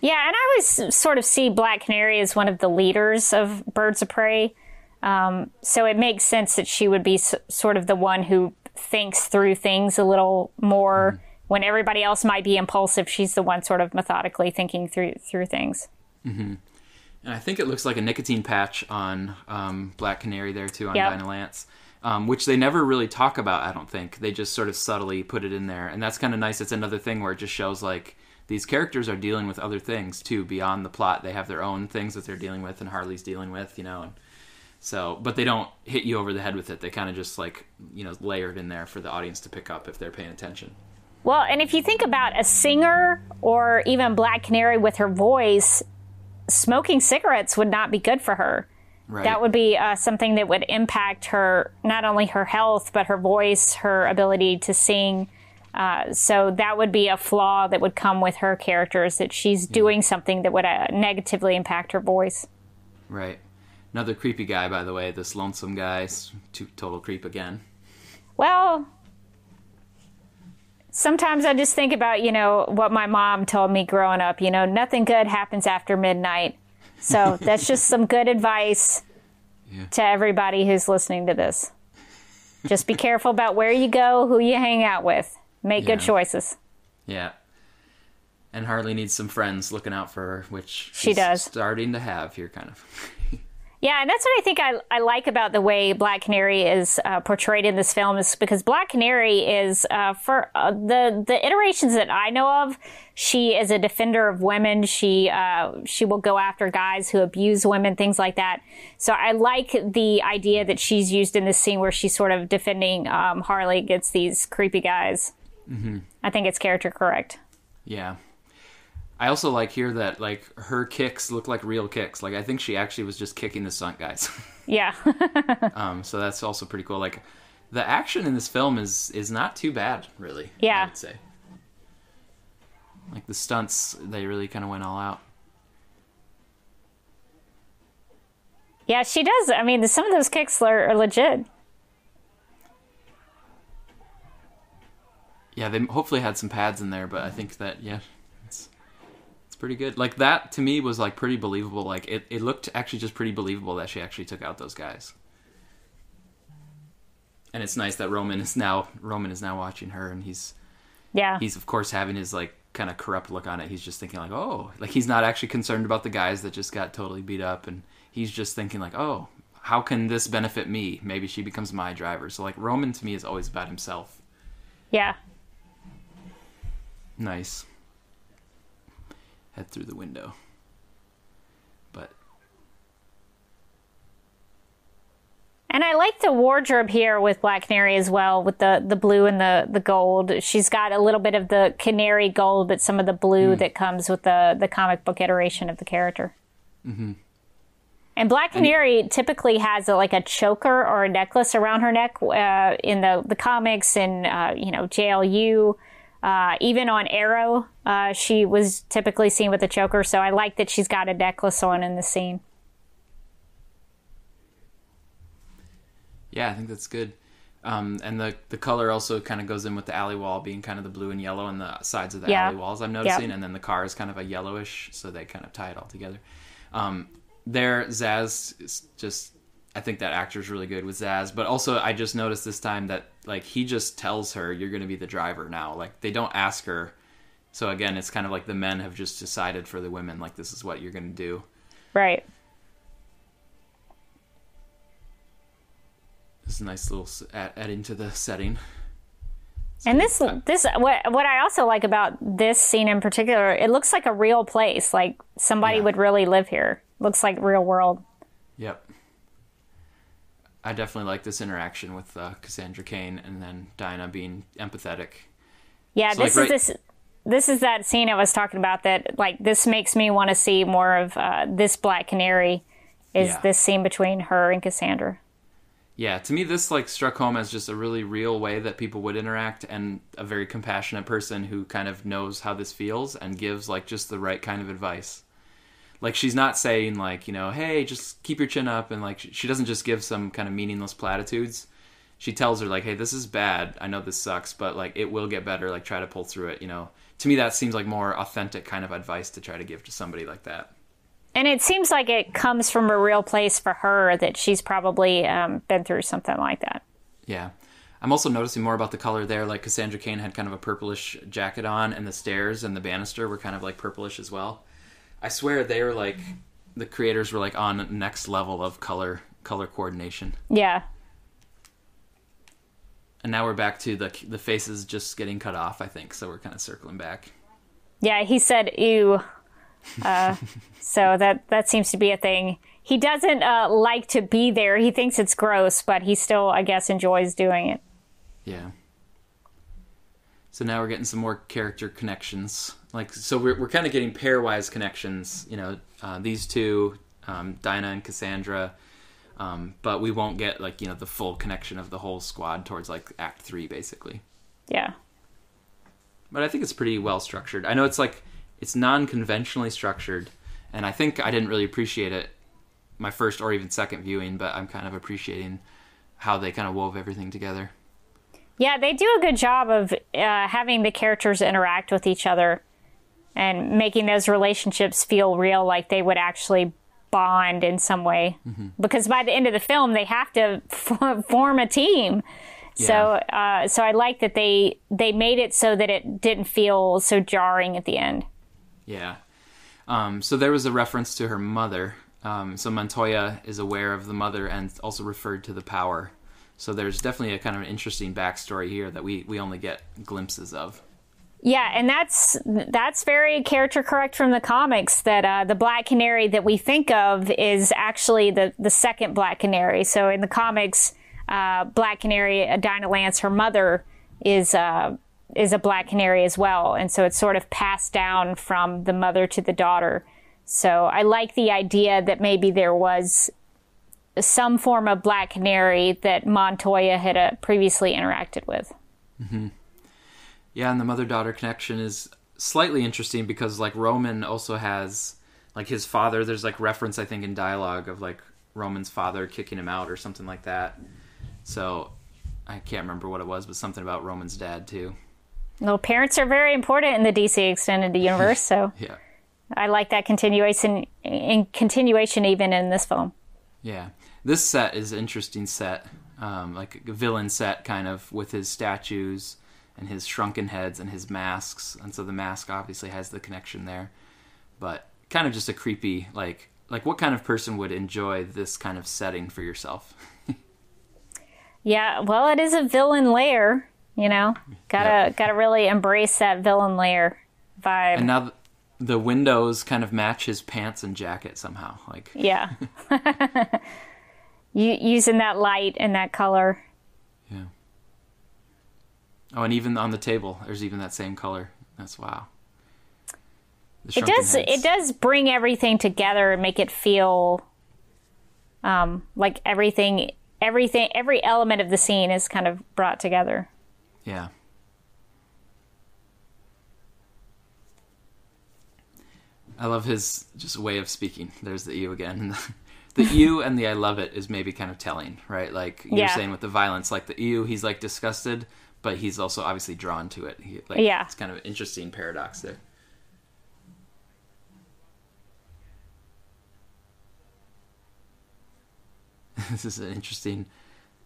Yeah, and I always sort of see Black Canary as one of the leaders of Birds of Prey. Um, so it makes sense that she would be s- sort of the one who thinks through things a little more. When everybody else might be impulsive, she's the one sort of methodically thinking through through things. And I think it looks like a nicotine patch on um, Black Canary there too on Yep. Dinah Lance, um, which they never really talk about. I don't think they just sort of subtly put it in there, and that's kind of nice. It's another thing where it just shows like these characters are dealing with other things too beyond the plot. They have their own things that they're dealing with, and Harley's dealing with, you know. And so, but they don't hit you over the head with it. They kind of just like you know layer it in there for the audience to pick up if they're paying attention. Well, and if you think about a singer or even Black Canary with her voice, smoking cigarettes would not be good for her. Right. That would be uh, something that would impact her, not only her health, but her voice, her ability to sing. Uh, so that would be a flaw that would come with her characters that she's doing something that would uh, negatively impact her voice. right. Another creepy guy, by the way. This lonesome guy, total creep again. Well, sometimes I just think about, you know, what my mom told me growing up. You know, nothing good happens after midnight. So that's just some good advice Yeah. to everybody who's listening to this. Just be careful about where you go, who you hang out with. Make good choices. Yeah. And Harley needs some friends looking out for her, which She she's does. starting to have here, kind of. Yeah, and that's what I think I, I like about the way Black Canary is uh, portrayed in this film is because Black Canary is uh, for uh, the the iterations that I know of. She is a defender of women. She uh, she will go after guys who abuse women, things like that. So I like the idea that she's used in this scene where she's sort of defending um, Harley against these creepy guys. Mm-hmm. I think it's character correct. Yeah. I also like here that like her kicks look like real kicks. Like I think she actually was just kicking the stunt guys. Yeah, um, so that's also pretty cool. Like the action in this film is is not too bad, really. Yeah. I would say. Like the stunts, they really kind of went all out. yeah, she does. I mean, some of those kicks are, are legit. Yeah, they hopefully had some pads in there, but I think that yeah, it's pretty good. Like that to me was like pretty believable. Like it, it looked actually just pretty believable that she actually took out those guys. And it's nice that Roman is now Roman is now watching her, and he's Yeah, he's of course having his like kind of corrupt look on it. He's just thinking like, oh, like he's not actually concerned about the guys that just got totally beat up, and he's just thinking like, oh, how can this benefit me? Maybe she becomes my driver. So like Roman to me is always about himself. yeah. Nice. Head through the window. But And I like the wardrobe here with Black Canary as well, with the, the blue and the, the gold. She's got a little bit of the canary gold, but some of the blue mm. that comes with the, the comic book iteration of the character. Mm-hmm. And Black Canary and, typically has a, like a choker or a necklace around her neck uh, in the, the comics and, uh, you know, JLU. Uh, even on Arrow, uh, she was typically seen with a choker. So I like that she's got a necklace on in the scene. Yeah, I think that's good. Um, and the the color also kind of goes in with the alley wall being kind of the blue and yellow and the sides of the yeah. alley walls. I'm noticing, and then the car is kind of a yellowish, so they kind of tie it all together. Um, there, is just. I think that actor's really good with Zsasz. but also I just noticed this time that like he just tells her you're going to be the driver now. Like they don't ask her. So again, it's kind of like the men have just decided for the women like this is what you're going to do. Right. It's a nice little add, adding to the setting. So and this, uh, this, what, what I also like about this scene in particular, it looks like a real place. Like somebody yeah. would really live here. Looks like real world. Yep. I definitely like this interaction with uh, Cassandra Cain and then Dinah being empathetic. Yeah, so this like, is right... this. This is that scene I was talking about. That like this makes me want to see more of uh, this Black Canary. Is yeah. this scene between her and Cassandra? yeah, to me, this like struck home as just a really real way that people would interact, and a very compassionate person who kind of knows how this feels and gives like just the right kind of advice. Like she's not saying like you know, hey, just keep your chin up, and like she doesn't just give some kind of meaningless platitudes. She tells her like, hey, this is bad. I know this sucks, but like it will get better. Like try to pull through it. You know, to me that seems like more authentic kind of advice to try to give to somebody like that. And it seems like it comes from a real place for her that she's probably um, been through something like that. Yeah. I'm also noticing more about the color there. Like Cassandra Cain had kind of a purplish jacket on, and the stairs and the banister were kind of like purplish as well. I swear they were like the creators were like on next level of color color coordination. Yeah. And now we're back to the the faces just getting cut off. I think so. We're kind of circling back. Yeah, he said, "Ew." Uh, so that that seems to be a thing. He doesn't uh, like to be there. He thinks it's gross, but he still, I guess, enjoys doing it. Yeah. So now we're getting some more character connections. Like, so we're we're kind of getting pairwise connections. You know, uh, these two, um, Dinah and Cassandra. Um, but we won't get like you know the full connection of the whole squad towards like Act Three, basically. Yeah. But I think it's pretty well structured. I know it's like it's non-conventionally structured, and I think I didn't really appreciate it my first or even second viewing, but I'm kind of appreciating how they kind of wove everything together. Yeah, they do a good job of uh, having the characters interact with each other and making those relationships feel real, like they would actually bond in some way. Mm-hmm. Because by the end of the film, they have to form a team. Yeah. So, uh, so I like that they they made it so that it didn't feel so jarring at the end. Yeah. Um, so there was a reference to her mother. Um, so Montoya is aware of the mother and also referred to the power. So there's definitely a kind of an interesting backstory here that we, we only get glimpses of. Yeah, and that's that's very character correct from the comics. That uh, the Black Canary that we think of is actually the the second Black Canary. So in the comics, uh, Black Canary, Dinah Lance, her mother is uh, is a black canary as well. And so it's sort of passed down from the mother to the daughter. So I like the idea that maybe there was some form of black canary that Montoya had uh, previously interacted with. Mm-hmm. Yeah, and the mother daughter connection is slightly interesting because like Roman also has like his father. There's like reference I think in dialogue of like Roman's father kicking him out or something like that. So I can't remember what it was, but something about Roman's dad too. Well, parents are very important in the DC extended universe, so yeah, I like that continuation in continuation even in this film. Yeah, this set is an interesting set, um, like a villain set, kind of with his statues and his shrunken heads and his masks, and so the mask obviously has the connection there, but kind of just a creepy like like what kind of person would enjoy this kind of setting for yourself? yeah, well, it is a villain lair. You know, gotta yep. gotta really embrace that villain lair vibe. And now the windows kind of match his pants and jacket somehow. Like yeah. Using that light and that color. Yeah. Oh, and even on the table, there's even that same color. That's wow. It does. heads. It does bring everything together and make it feel um, like everything, everything, every element of the scene is kind of brought together. Yeah. I love his just way of speaking. There's the you again. the you and the I love it is maybe kind of telling, right? Like you're Yeah. saying with the violence, like the you, he's like disgusted, but he's also obviously drawn to it. He, like, Yeah. It's kind of an interesting paradox there. this is an interesting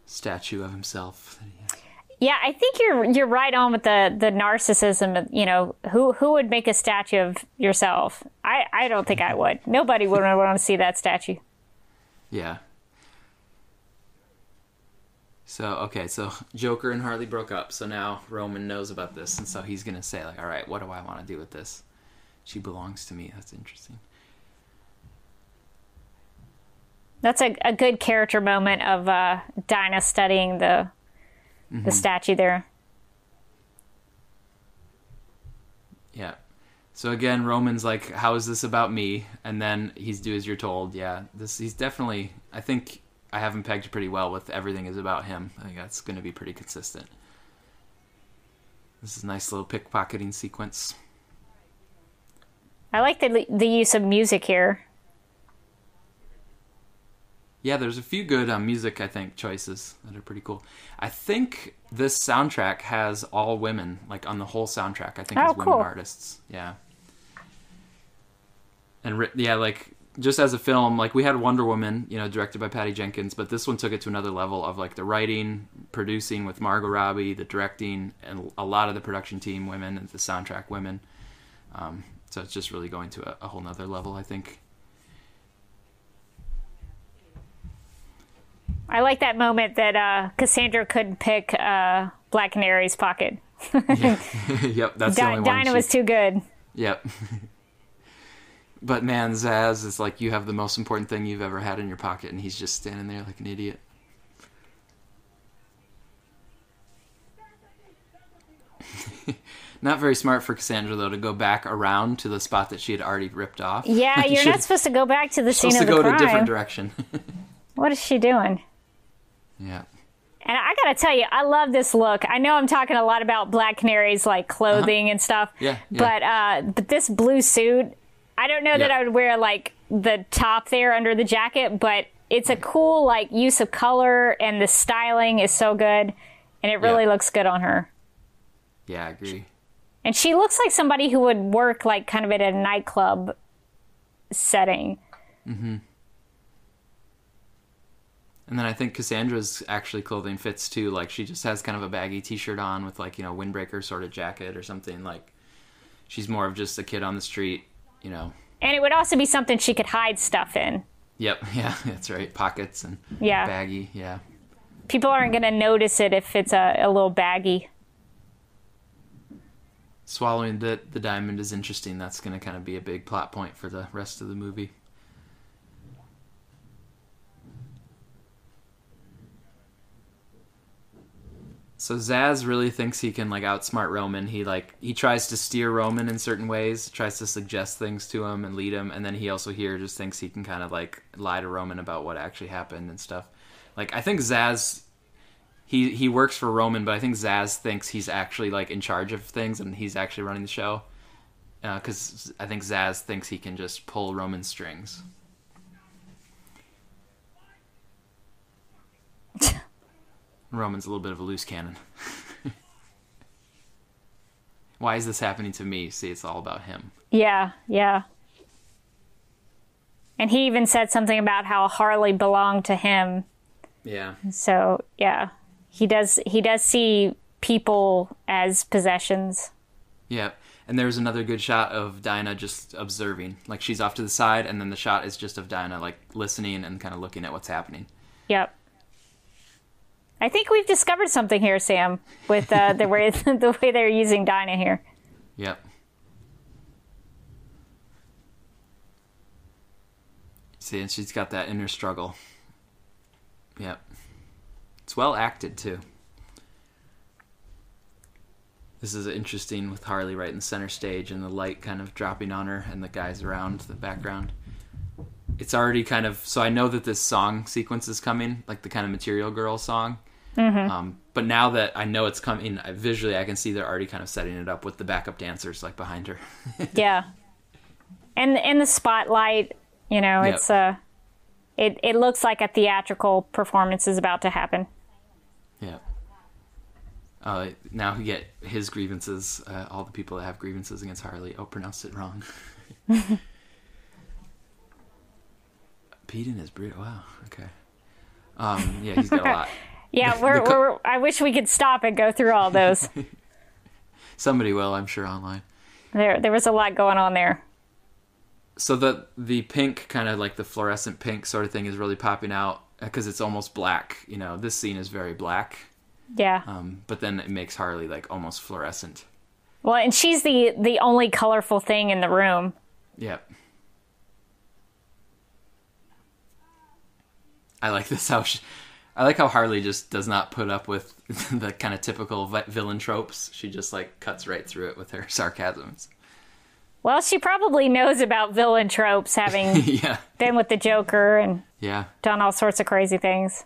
statue of himself. that he has. Yeah, I think you're you're right on with the the narcissism. You know, who who would make a statue of yourself? I I don't think I would. Nobody would want to see that statue. Yeah. So okay, so Joker and Harley broke up. So now Roman knows about this, and so he's gonna say like, "All right, what do I want to do with this? She belongs to me." That's interesting. That's a, a good character moment of uh, Dinah studying the the statue there. Yeah. So again, Roman's like, "How is this about me?" And then he's do as you're told. Yeah, this he's definitely. I think I have him pegged pretty well with everything is about him. I think that's going to be pretty consistent. This is a nice little pickpocketing sequence. I like the the use of music here. Yeah, there's a few good um, music, I think, choices that are pretty cool. I think this soundtrack has all women, like on the whole soundtrack. I think Oh, is women cool. artists. Yeah. And yeah, like just as a film, like we had Wonder Woman, you know, directed by Patty Jenkins, but this one took it to another level of like the writing, producing with Margot Robbie, the directing, and a lot of the production team women and the soundtrack women. Um, so it's just really going to a, a whole nother level, I think. I like that moment that uh, Cassandra couldn't pick uh, Black Canary's pocket. yep, that's the Di- only one. Dinah she- was too good. Yep. but man, Zsasz is like you have the most important thing you've ever had in your pocket, and he's just standing there like an idiot. Not very smart for Cassandra though to go back around to the spot that she had already ripped off. Yeah, You you're not supposed to go back to the scene supposed to of the go to a different crime. direction. What is she doing? yeah. And I gotta tell you, I love this look. I know I'm talking a lot about Black Canary's like clothing and stuff. Uh-huh. Yeah, yeah. But uh, but this blue suit, I don't know that I would wear like the top there under the jacket, but it's a cool like use of color and the styling is so good, and it really Yeah. looks good on her. Yeah, I agree. And she looks like somebody who would work like kind of at a nightclub setting. Mm-hmm. And then I think Cassandra's actually clothing fits too. Like she just has kind of a baggy T-shirt on with like you know windbreaker sort of jacket or something. Like she's more of just a kid on the street. You know. And it would also be something she could hide stuff in. Yep. Yeah, that's right. Pockets and Yeah. baggy. Yeah. People aren't going to notice it if it's a, a little baggy. Swallowing the the diamond is interesting. That's going to kind of be a big plot point for the rest of the movie. So Zsasz really thinks he can like outsmart Roman. He like he tries to steer Roman in certain ways, tries to suggest things to him and lead him, and then he also here just thinks he can kind of like lie to Roman about what actually happened and stuff. Like I think Zsasz he he works for Roman, but I think Zsasz thinks he's actually like in charge of things and he's actually running the show. Uh, because I think Zsasz thinks he can just pull Roman strings. Roman's a little bit of a loose cannon. Why is this happening to me? See, it's all about him. Yeah, yeah. And he even said something about how Harley belonged to him. Yeah. So, yeah. He does he does see people as possessions. Yeah. And there's another good shot of Dinah just observing. Like she's off to the side, and then the shot is just of Dinah like listening and kind of looking at what's happening. Yep. I think we've discovered something here, Sam, with uh, the way the way they're using Dinah here. Yep. See, and she's got that inner struggle. Yep. It's well acted too. This is interesting with Harley right in the center stage and the light kind of dropping on her and the guys around the background. It's already kind of so I know that this song sequence is coming, like the kind of Material Girl song. Mm-hmm. Um, but now that I know it's coming, I, visually I can see they're already kind of setting it up with the backup dancers like behind her. yeah, and in the spotlight, you know, Yep. it's uh, it it looks like a theatrical performance is about to happen. Yeah. Uh, now we get his grievances. Uh, all the people that have grievances against Harley. Oh, pronounced it wrong. Pete and his. Wow. Okay. Um, yeah, he's got a lot. Yeah, we're, the co- we're I wish we could stop and go through all those. Somebody will, I'm sure, online. there there was a lot going on there. So the the pink kind of like the fluorescent pink sort of thing is really popping out because it's almost black. You know, this scene is very black. Yeah. Um, but then it makes Harley like almost fluorescent. Well, and she's the the only colorful thing in the room. Yep. I like this how she, I like how Harley just does not put up with the kind of typical villain tropes. She just like cuts right through it with her sarcasms. Well, she probably knows about villain tropes, having yeah. been with the Joker and Yeah. done all sorts of crazy things.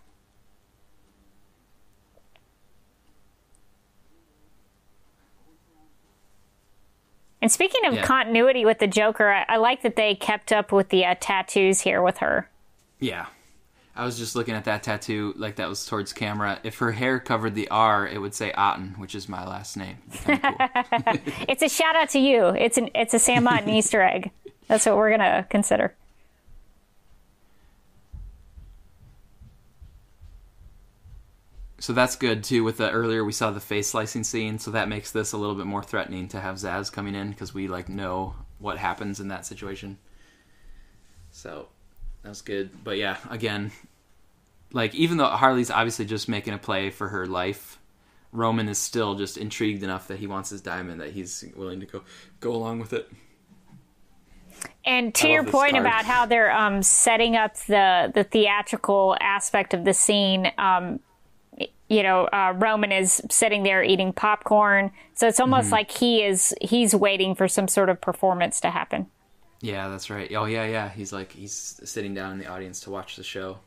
And speaking of Yeah. continuity with the Joker, I, I like that they kept up with the uh, tattoos here with her. Yeah. I was just looking at that tattoo like that was towards camera. If her hair covered the R, it would say Otten, which is my last name. Cool. It's a shout out to you. It's an it's a Sam Otten Easter egg. That's what we're gonna consider. so that's good too. With the earlier we saw the face slicing scene, so that makes this a little bit more threatening to have Zsasz coming in because we like know what happens in that situation. So that was good. But yeah, again, like even though Harley's obviously just making a play for her life, Roman is still just intrigued enough that he wants his diamond that he's willing to go go along with it. And to your point card. about how they're um, setting up the the theatrical aspect of the scene, um, you know, uh, Roman is sitting there eating popcorn, so it's almost Mm-hmm. like he is he's waiting for some sort of performance to happen. Yeah, that's right. Oh yeah, yeah. He's like he's sitting down in the audience to watch the show.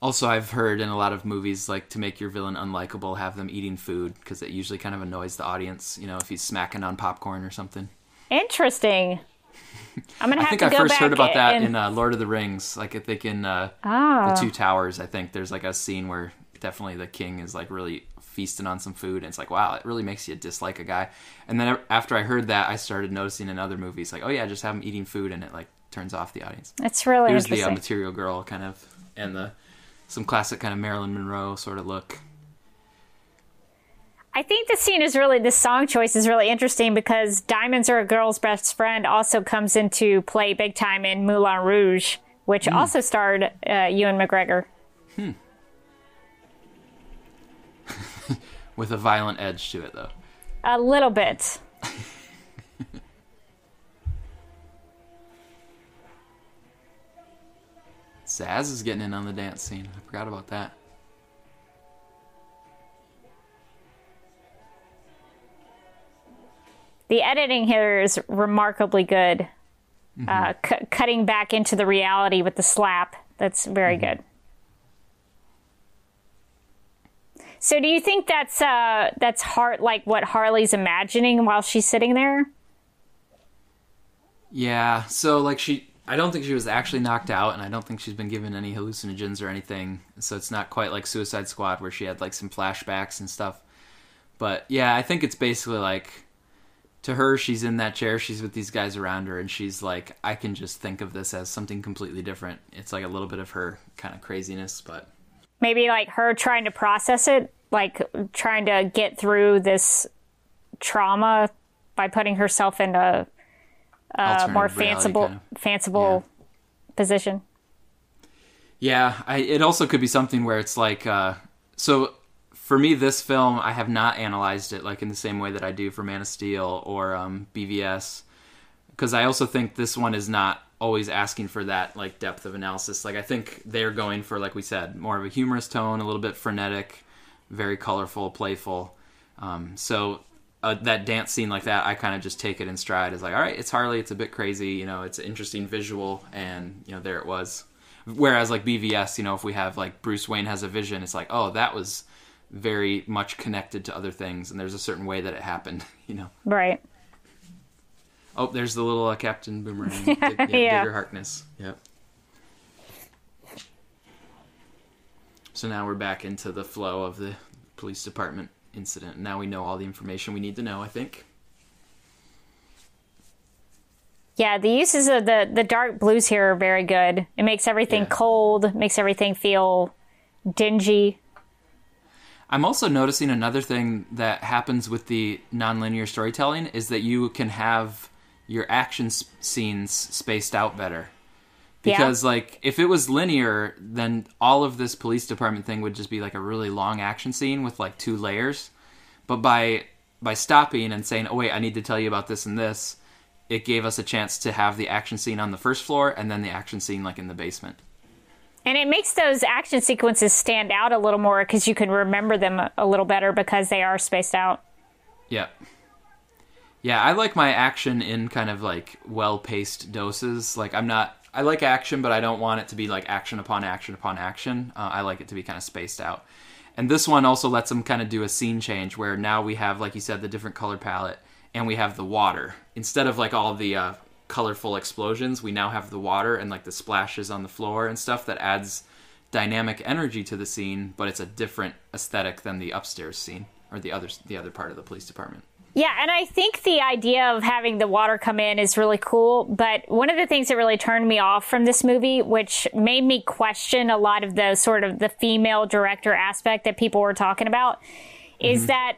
Also, I've heard in a lot of movies, like to make your villain unlikable, have them eating food because it usually kind of annoys the audience. You know, if he's smacking on popcorn or something. Interesting. I'm gonna I think to I go first heard about that and, in uh, Lord of the Rings. Like I think in uh, ah, the Two Towers, I think there's like a scene where definitely the king is like really feasting on some food, and it's like wow, it really makes you dislike a guy. And then after I heard that, I started noticing in other movies, like oh yeah, just have him eating food, and it like turns off the audience. it's really Here's the uh, Material Girl kind of, and the some classic kind of Marilyn Monroe sort of look. I think the scene is really the song choice is really interesting because "Diamonds Are a Girl's Best Friend" also comes into play big time in Moulin Rouge, which Hmm. also starred uh, Ewan McGregor. With a violent edge to it, though. A little bit. Zsasz is getting in on the dance scene. I forgot about that. The editing here is remarkably good. Mm-hmm. Uh, cu- cutting back into the reality with the slap. That's very Mm-hmm. good. So, do you think that's uh, that's heart like what Harley's imagining while she's sitting there? Yeah, so like she, I don't think she was actually knocked out, and I don't think she's been given any hallucinogens or anything. So it's not quite like Suicide Squad where she had like some flashbacks and stuff. But yeah, I think it's basically like to her, she's in that chair, she's with these guys around her, and she's like, I can just think of this as something completely different. It's like a little bit of her kind of craziness, but maybe like her trying to process it, like trying to get through this trauma by putting herself in a, a more fanciful, kind of. fanciful position. Yeah, I, it also could be something where it's like, uh, so for me, this film, I have not analyzed it like in the same way that I do for Man of Steel or um, BVS, because I also think this one is not always asking for that like depth of analysis. Like I think they're going for like we said, more of a humorous tone, a little bit frenetic, very colorful, playful. Um, so uh, that dance scene like that, I kind of just take it in stride as like, all right, it's Harley, it's a bit crazy, you know, it's an interesting visual, and you know, there it was. Whereas like BVS, you know, if we have like Bruce Wayne has a vision, it's like, oh, that was very much connected to other things, and there's a certain way that it happened, you know. Right. Oh, there's the little uh, Captain Boomerang, Dig- yeah, Yeah. Digger Harkness. Yep. So now we're back into the flow of the police department incident. Now we know all the information we need to know. I think. Yeah, the uses of the the dark blues here are very good. It makes everything Yeah. cold, makes everything feel dingy. I'm also noticing another thing that happens with the nonlinear storytelling is that you can have your action scenes spaced out better. Yeah. Because like if it was linear, then all of this police department thing would just be like a really long action scene with like two layers. But by by stopping and saying, "Oh wait, I need to tell you about this and this," it gave us a chance to have the action scene on the first floor and then the action scene like in the basement. And it makes those action sequences stand out a little more because you can remember them a- a little better because they are spaced out. Yeah. Yeah, I like my action in kind of like well paced doses. Like, I'm not. I like action, but I don't want it to be like action upon action upon action. Uh, I like it to be kind of spaced out. And this one also lets them kind of do a scene change where now we have, like you said, the different color palette and we have the water. Instead of like all the uh, colorful explosions, we now have the water and like the splashes on the floor and stuff that adds dynamic energy to the scene, but it's a different aesthetic than the upstairs scene or the other the other part of the police department. Yeah, and I think the idea of having the water come in is really cool. But one of the things that really turned me off from this movie, which made me question a lot of the sort of the female director aspect that people were talking about, is mm-hmm. that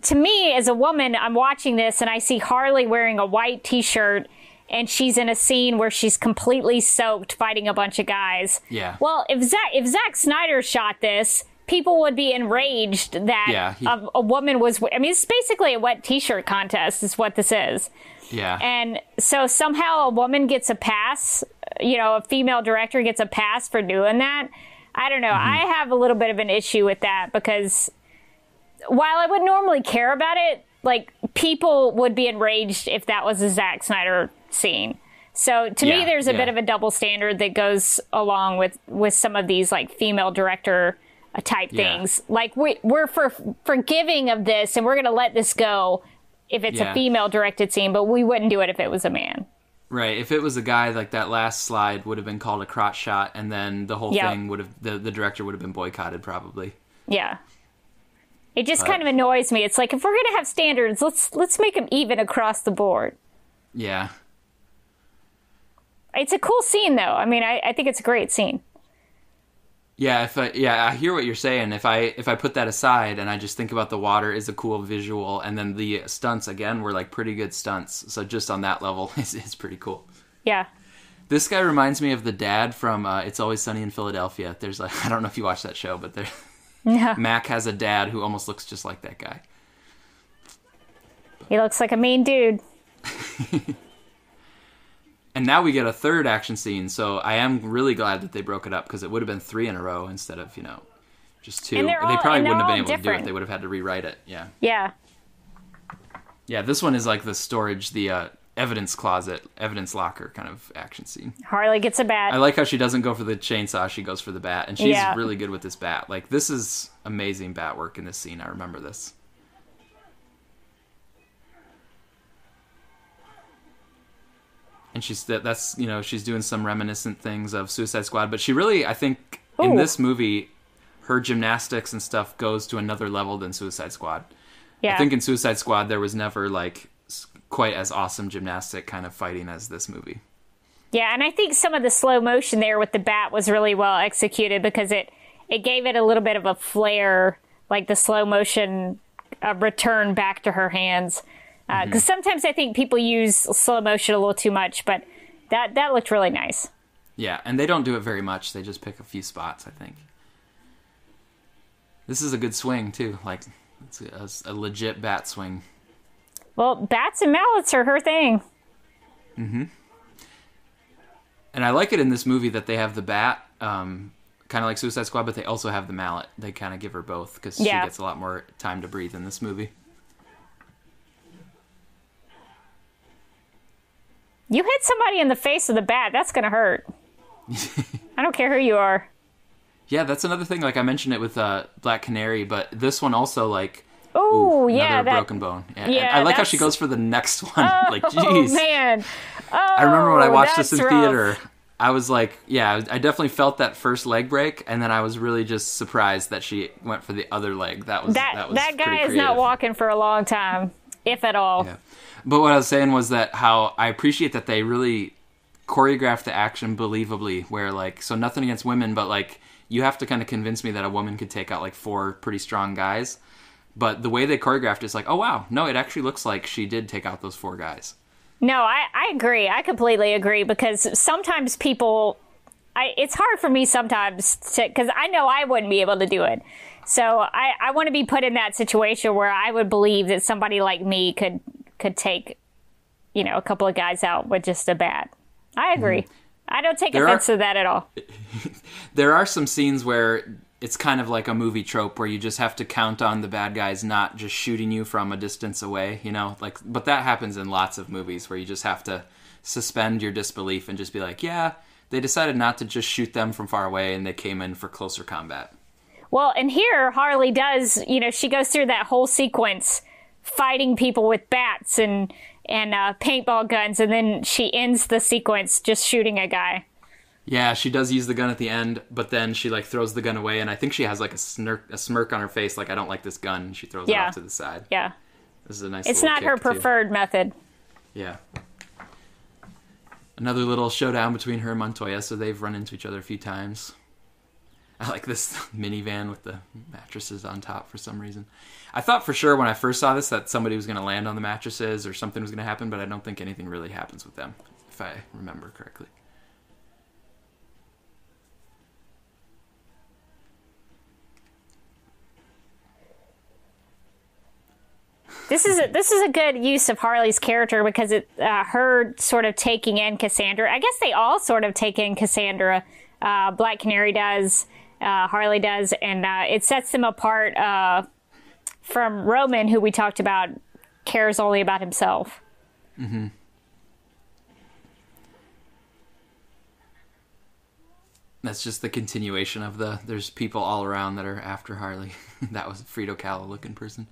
to me, as a woman, I'm watching this and I see Harley wearing a white t shirt and she's in a scene where she's completely soaked fighting a bunch of guys. Yeah. Well, if Zack, if Zack Snyder shot this, people would be enraged that Yeah, he- a, a woman was. I mean, it's basically a wet T-shirt contest. Is what this is. Yeah. And so somehow a woman gets a pass. You know, a female director gets a pass for doing that. I don't know. Mm-hmm. I have a little bit of an issue with that because while I would normally care about it, like people would be enraged if that was a Zack Snyder scene. So to me, there's a yeah. bit of a double standard that goes along with with some of these like female director type Yeah. things. Like we we're for forgiving of this, and we're going to let this go if it's Yeah. a female directed scene, but we wouldn't do it if it was a man. Right. If it was a guy, like that last slide would have been called a crotch shot, and then the whole Yeah. thing would have the, the director would have been boycotted probably. Yeah. It just But- kind of annoys me. It's like if we're going to have standards, let's let's make them even across the board. Yeah. It's a cool scene, though. I mean, I, I think it's a great scene. Yeah, if I, yeah, I hear what you're saying. If I if I put that aside and I just think about the water is a cool visual, and then the stunts again were like pretty good stunts. So just on that level, it's, it's pretty cool. Yeah. This guy reminds me of the dad from uh, It's Always Sunny in Philadelphia. There's like I don't know if you watched that show, but there Yeah. Mac has a dad who almost looks just like that guy. He looks like a mean dude. And now we get a third action scene, so I am really glad that they broke it up because it would have been three in a row instead of you know just two. They all- probably wouldn't have been able to do it. They would have had to rewrite it. Yeah, Yeah. yeah. This one is like the storage, the uh, evidence closet, evidence locker kind of action scene. Harley gets a bat. I like how she doesn't go for the chainsaw; she goes for the bat, and she's Yeah. really good with this bat. Like this is amazing bat work in this scene. I remember this. And she's that's you know she's doing some reminiscent things of Suicide Squad, but she really I think in this movie her gymnastics and stuff goes to another level than Suicide Squad. yeah. I think in Suicide Squad there was never like quite as awesome gymnastic kind of fighting as this movie. yeah, and I think some of the slow motion there with the bat was really well executed because it it gave it a little bit of a flair, like the slow motion uh, return back to her hands. Because Mm-hmm. sometimes I think people use slow motion a little too much, but that that looked really nice. Yeah, and they don't do it very much. They just pick a few spots, I think. This is a good swing too. Like it's a, a legit bat swing. Well, bats and mallets are her thing. Mhm. And I like it in this movie that they have the bat, um, kind of like Suicide Squad, but they also have the mallet. They kind of give her both because Yeah. she gets a lot more time to breathe in this movie. You hit somebody in the face with a bat, that's gonna hurt. I don't care who you are. Yeah, that's another thing. Like I mentioned it with uh, Black Canary, but this one also like Oh yeah, another that. broken bone. Yeah, yeah, I like how she goes for the next one. like, Oh jeez. man. Oh, I remember when I watched this in rough. theater. I was like, yeah, I definitely felt that first leg break, and then I was really just surprised that she went for the other leg. That was That that was that guy is not walking for a long time, if at all. Yeah. But what I was saying was that how I appreciate that they really choreographed the action believably, where like, so nothing against women, but like, you have to kind of convince me that a woman could take out like four pretty strong guys. But the way they choreographed is like, oh wow, no, it actually looks like she did take out those four guys. No, I, I agree. I completely agree because sometimes people, I, it's hard for me sometimes to, because I know I wouldn't be able to do it. So I, I want to be put in that situation where I would believe that somebody like me could could take, you know, a couple of guys out with just a bat. I agree. I don't take Mm-hmm. There offense are- to that at all. there are some scenes where it's kind of like a movie trope where you just have to count on the bad guys not just shooting you from a distance away, you know, like but that happens in lots of movies where you just have to suspend your disbelief and just be like, yeah, they decided not to just shoot them from far away and they came in for closer combat. Well, and here Harley does, you know, she goes through that whole sequence fighting people with bats and and uh, paintball guns, and then she ends the sequence just shooting a guy. Yeah, she does use the gun at the end, but then she like throws the gun away and I think she has like a smirk a smirk on her face like I don't like this gun she throws it off to the side. Yeah, This is a nice it's not her kick, too. preferred method. Yeah. Another little showdown between her and Montoya, so they've run into each other a few times. I like this minivan with the mattresses on top for some reason. I thought for sure when I first saw this that somebody was going to land on the mattresses or something was going to happen, but I don't think anything really happens with them, if I remember correctly. This is a, this is a good use of Harley's character because it uh, her sort of taking in Cassandra. I guess they all sort of take in Cassandra. Uh, Black Canary does, uh, Harley does, and uh, it sets them apart uh, from Roman, who we talked about cares only about himself. That's just the continuation of the there's people all around that are after Harley. that was Frida Kahlo looking person.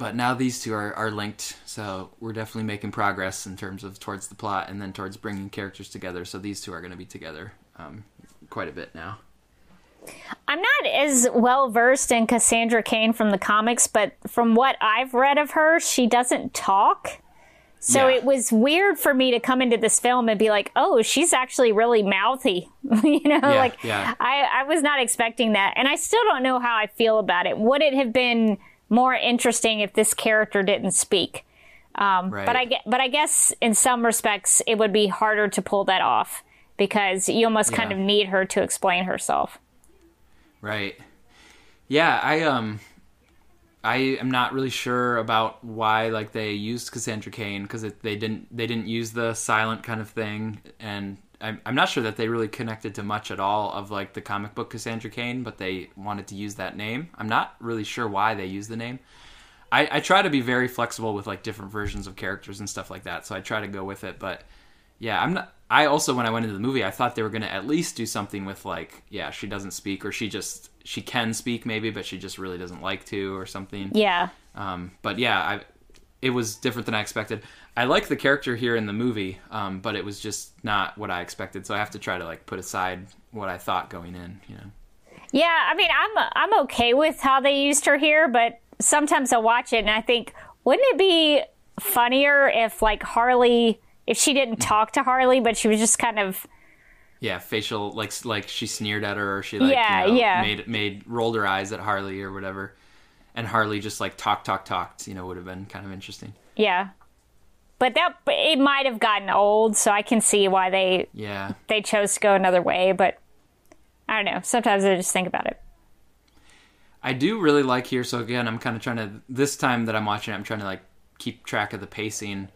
But now these two are, are linked, so we're definitely making progress in terms of towards the plot and then towards bringing characters together. So these two are going to be together um, quite a bit now. I'm not as well versed in Cassandra Cain from the comics, but from what I've read of her, she doesn't talk. So Yeah. it was weird for me to come into this film and be like, "Oh, she's actually really mouthy," you know. like yeah. I, I was not expecting that, and I still don't know how I feel about it. Would it have been more interesting if this character didn't speak? Um, Right. But I get, but I guess in some respects it would be harder to pull that off because you almost kind Yeah. of need her to explain herself. Right. Yeah, I um I am not really sure about why like they used Cassandra Cain because they didn't they didn't use the silent kind of thing and I'm, I'm not sure that they really connected to much at all of like the comic book Cassandra Cain but they wanted to use that name. I'm not really sure why they used the name. I, I try to be very flexible with like different versions of characters and stuff like that so I try to go with it but yeah I'm not I also when I went into the movie I thought they were gonna at least do something with like yeah she doesn't speak or she just she can speak maybe but she just really doesn't like to or something. Yeah. um, but yeah, I, it was different than I expected. I like the character here in the movie, um, but it was just not what I expected. So I have to try to like put aside what I thought going in. You know, Yeah, I mean, I'm I'm okay with how they used her here, but sometimes I watch it and I think, wouldn't it be funnier if like Harley, if she didn't talk to Harley, but she was just kind of yeah, facial like like she sneered at her or she like Yeah, you know, yeah. made made rolled her eyes at Harley or whatever, and Harley just like talk talk talked. You know, would have been kind of interesting. yeah. But that it might have gotten old, so I can see why they Yeah, they chose to go another way. But I don't know. Sometimes I just think about it. I do really like here. So again, I'm kind of trying to this time that I'm watching, it, I'm trying to like keep track of the pacing.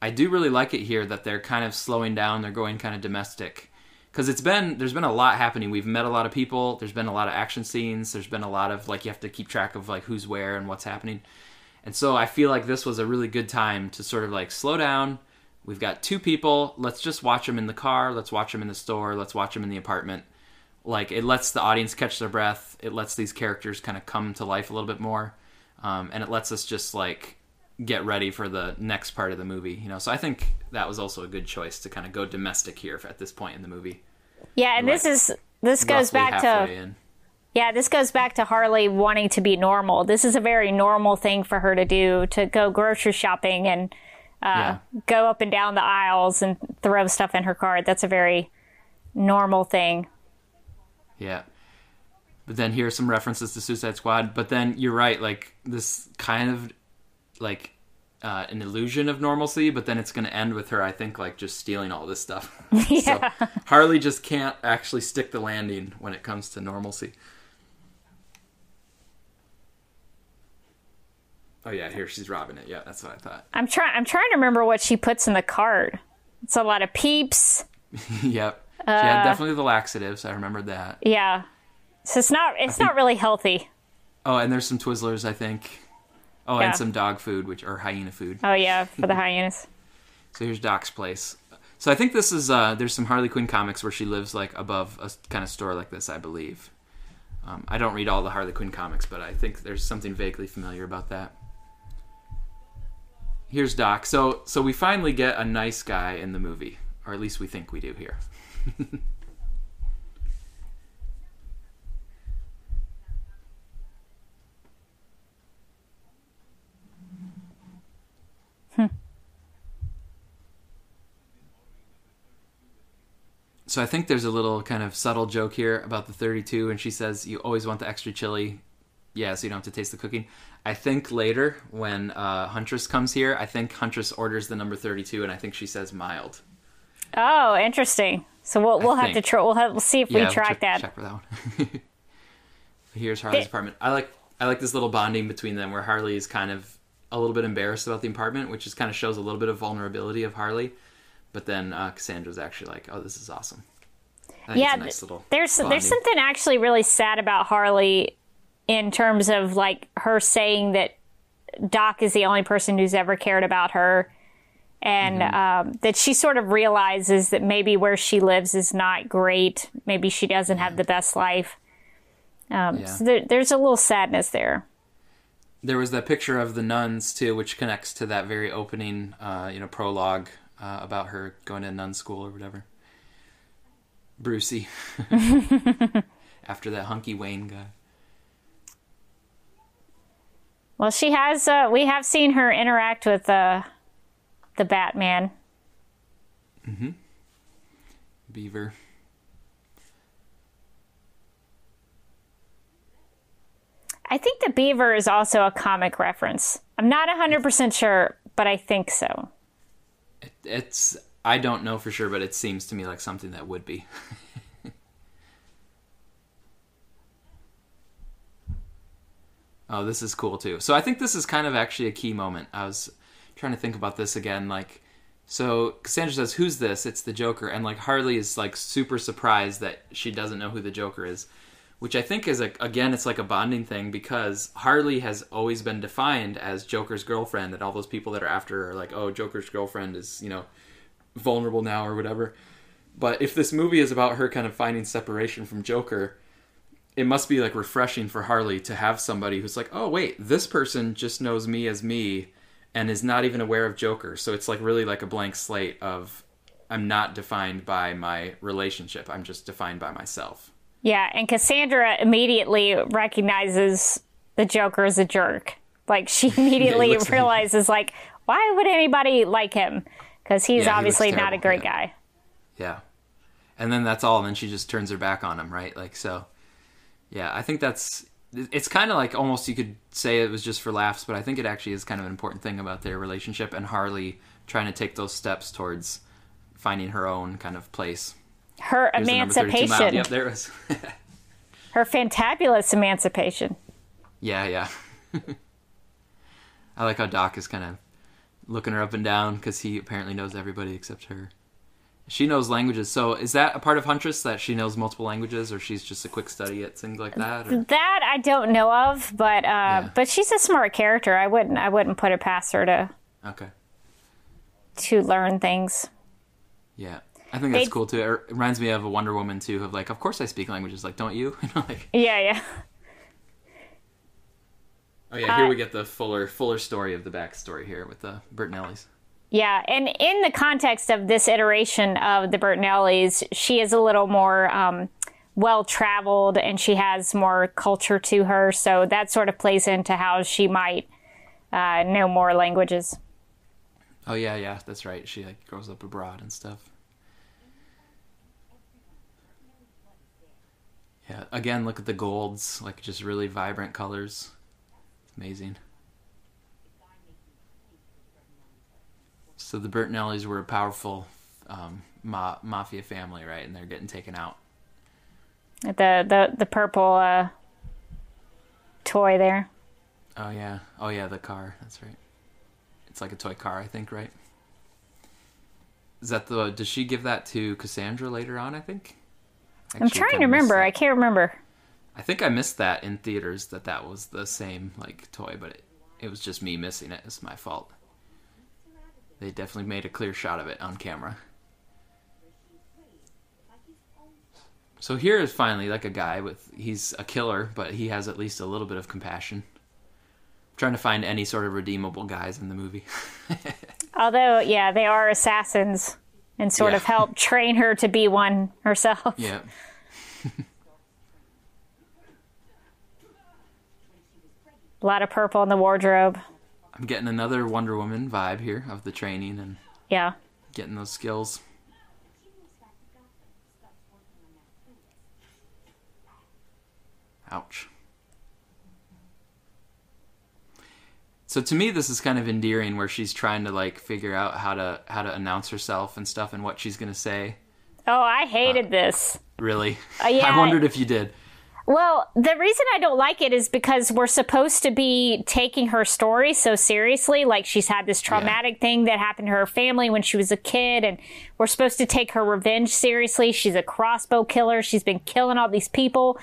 I do really like it here that they're kind of slowing down. They're going kind of domestic because it's been there's been a lot happening. We've met a lot of people. There's been a lot of action scenes. There's been a lot of like you have to keep track of like who's where and what's happening. And so I feel like this was a really good time to sort of like slow down. We've got two people. Let's just watch them in the car. Let's watch them in the store. Let's watch them in the apartment. Like it lets the audience catch their breath. It lets these characters kind of come to life a little bit more, um, and it lets us just like get ready for the next part of the movie. You know, so I think that was also a good choice to kind of go domestic here at this point in the movie. Yeah, and Like, this is this goes back to in. yeah, this goes back to Harley wanting to be normal. This is a very normal thing for her to do to go grocery shopping and uh, yeah. go up and down the aisles and throw stuff in her cart. That's a very normal thing. Yeah. But then here's some references to Suicide Squad. But then you're right, like this kind of like uh, an illusion of normalcy. But then it's going to end with her, I think, like just stealing all this stuff. so Harley just can't actually stick the landing when it comes to normalcy. Oh yeah, here she's robbing it. Yeah, that's what I thought. I'm trying. I'm trying to remember what she puts in the cart. It's a lot of peeps. yep. She Uh. had definitely the laxatives. I remembered that. Yeah. So it's not. It's not really healthy. Oh, and there's some Twizzlers, I think. Oh, Yeah. and some dog food, which or hyena food. Oh yeah, for the hyenas. So here's Doc's place. So I think this is uh, there's some Harley Quinn comics where she lives like above a kind of store like this, I believe. Um, I don't read all the Harley Quinn comics, but I think there's something vaguely familiar about that. Here's Doc. So so we finally get a nice guy in the movie, or at least we think we do here. So I think there's a little kind of subtle joke here about the 32, and she says you always want the extra chili, yeah, so you don't have to taste the cooking. I think later when uh, Huntress comes here, I think Huntress orders the number 32, and I think she says mild. Oh, interesting. So we'll we'll have to think. try. We'll have, we'll see if we we'll track check, that. Check for that one. Here's Harley's apartment. I like I like this little bonding between them where Harley is kind of a little bit embarrassed about the apartment, which just kind of shows a little bit of vulnerability of Harley. But then uh, Cassandra's actually like, "Oh, this is awesome." Yeah, a nice little there's bonding. there's something actually really sad about Harley in terms of like her saying that Doc is the only person who's ever cared about her, and Mm-hmm. um, that she sort of realizes that maybe where she lives is not great. Maybe she doesn't have the best life. Um, Yeah. So there, there's a little sadness there. there was that picture of the nuns too, which connects to that very opening, uh, you know, prologue uh, about her going to nun school or whatever. Brucey, after that hunky Wayne guy. Well, she has. Uh, we have seen her interact with uh, the Batman. Mhm. Beaver. I think the beaver is also a comic reference. I'm not 100% sure, but I think so. It's I don't know for sure, but it seems to me like something that would be. oh, this is cool too. So I think this is kind of actually a key moment. I was trying to think about this again, like so Cassandra says, "Who's this?" It's the Joker, and like Harley is like super surprised that she doesn't know who the Joker is, which I think is a, again, it's like a bonding thing because Harley has always been defined as Joker's girlfriend, and all those people that are after are like, "Oh, Joker's girlfriend is you know vulnerable now or whatever." But if this movie is about her kind of finding separation from Joker, it must be like refreshing for Harley to have somebody who's like, "Oh, wait, this person just knows me as me." and is not even aware of Joker. So it's like really like a blank slate of I'm not defined by my relationship. I'm just defined by myself. Yeah, and Cassandra immediately recognizes the Joker as a jerk. Like she immediately like- realizes, like, why would anybody like him? Because he's Yeah, obviously looks not a great yeah. guy. Yeah. And then that's all and then she just turns her back on him, right? Like so Yeah, I think that's it's kind of like almost you could say it was just for laughs, but I think it actually is kind of an important thing about their relationship and Harley trying to take those steps towards finding her own kind of place. Her Here's the number 32 mile. emancipation, Yep, there it was. her fantabulous emancipation. Yeah, yeah. I like how Doc is kind of looking her up and down because he apparently knows everybody except her. She knows languages. So is that a part of Huntress that she knows multiple languages, or she's just a quick study at things like that? Or? That I don't know of, but uh, Yeah. but she's a smart character. I wouldn't I wouldn't put it past her to Okay. to learn things. Yeah. I think that's They- cool too. It reminds me of a Wonder Woman too. Of like, of course I speak languages. Like, don't you? You know, like, Yeah, yeah. oh yeah. Here Uh, we get the fuller, fuller story of the backstory here with the Bertinellis. Yeah, and in the context of this iteration of the Bertinellis, she is a little more um, well traveled and she has more culture to her. So that sort of plays into how she might uh, know more languages. Oh yeah, yeah. That's right. She like grows up abroad and stuff. Yeah. Again, look at the golds. Like just really vibrant colors. Amazing. So the Bertinellis were a powerful um, ma- mafia family, right? And they're getting taken out. The the the purple uh, toy there. Oh yeah. Oh yeah, the car. That's right. It's like a toy car, I think, right? Is that the? Does she give that to Cassandra later on? I think. I'm trying to remember. I can't remember. I think I missed that in theaters that that was the same like toy, but it, it was just me missing it. It's my fault. They definitely made a clear shot of it on camera. So here is finally like a guy with he's a killer, but he has at least a little bit of compassion. trying to find any sort of redeemable guys in the movie. Although, yeah, they are assassins and sort Yeah. of help train her to be one herself. yeah. A lot of purple in the wardrobe. I'm getting another Wonder Woman vibe here of the training and Yeah. getting those skills. Ouch. So to me this is kind of endearing where she's trying to like figure out how to how to announce herself and stuff and what she's going to say. Oh, I hated this. Really? Uh, yeah. I wondered if you did. Well, the reason I don't like it is because we're supposed to be taking her story so seriously. Like she's had this traumatic thing that happened to her family when she was a kid, and we're supposed to take her revenge seriously. She's a crossbow killer. She's been killing all these people.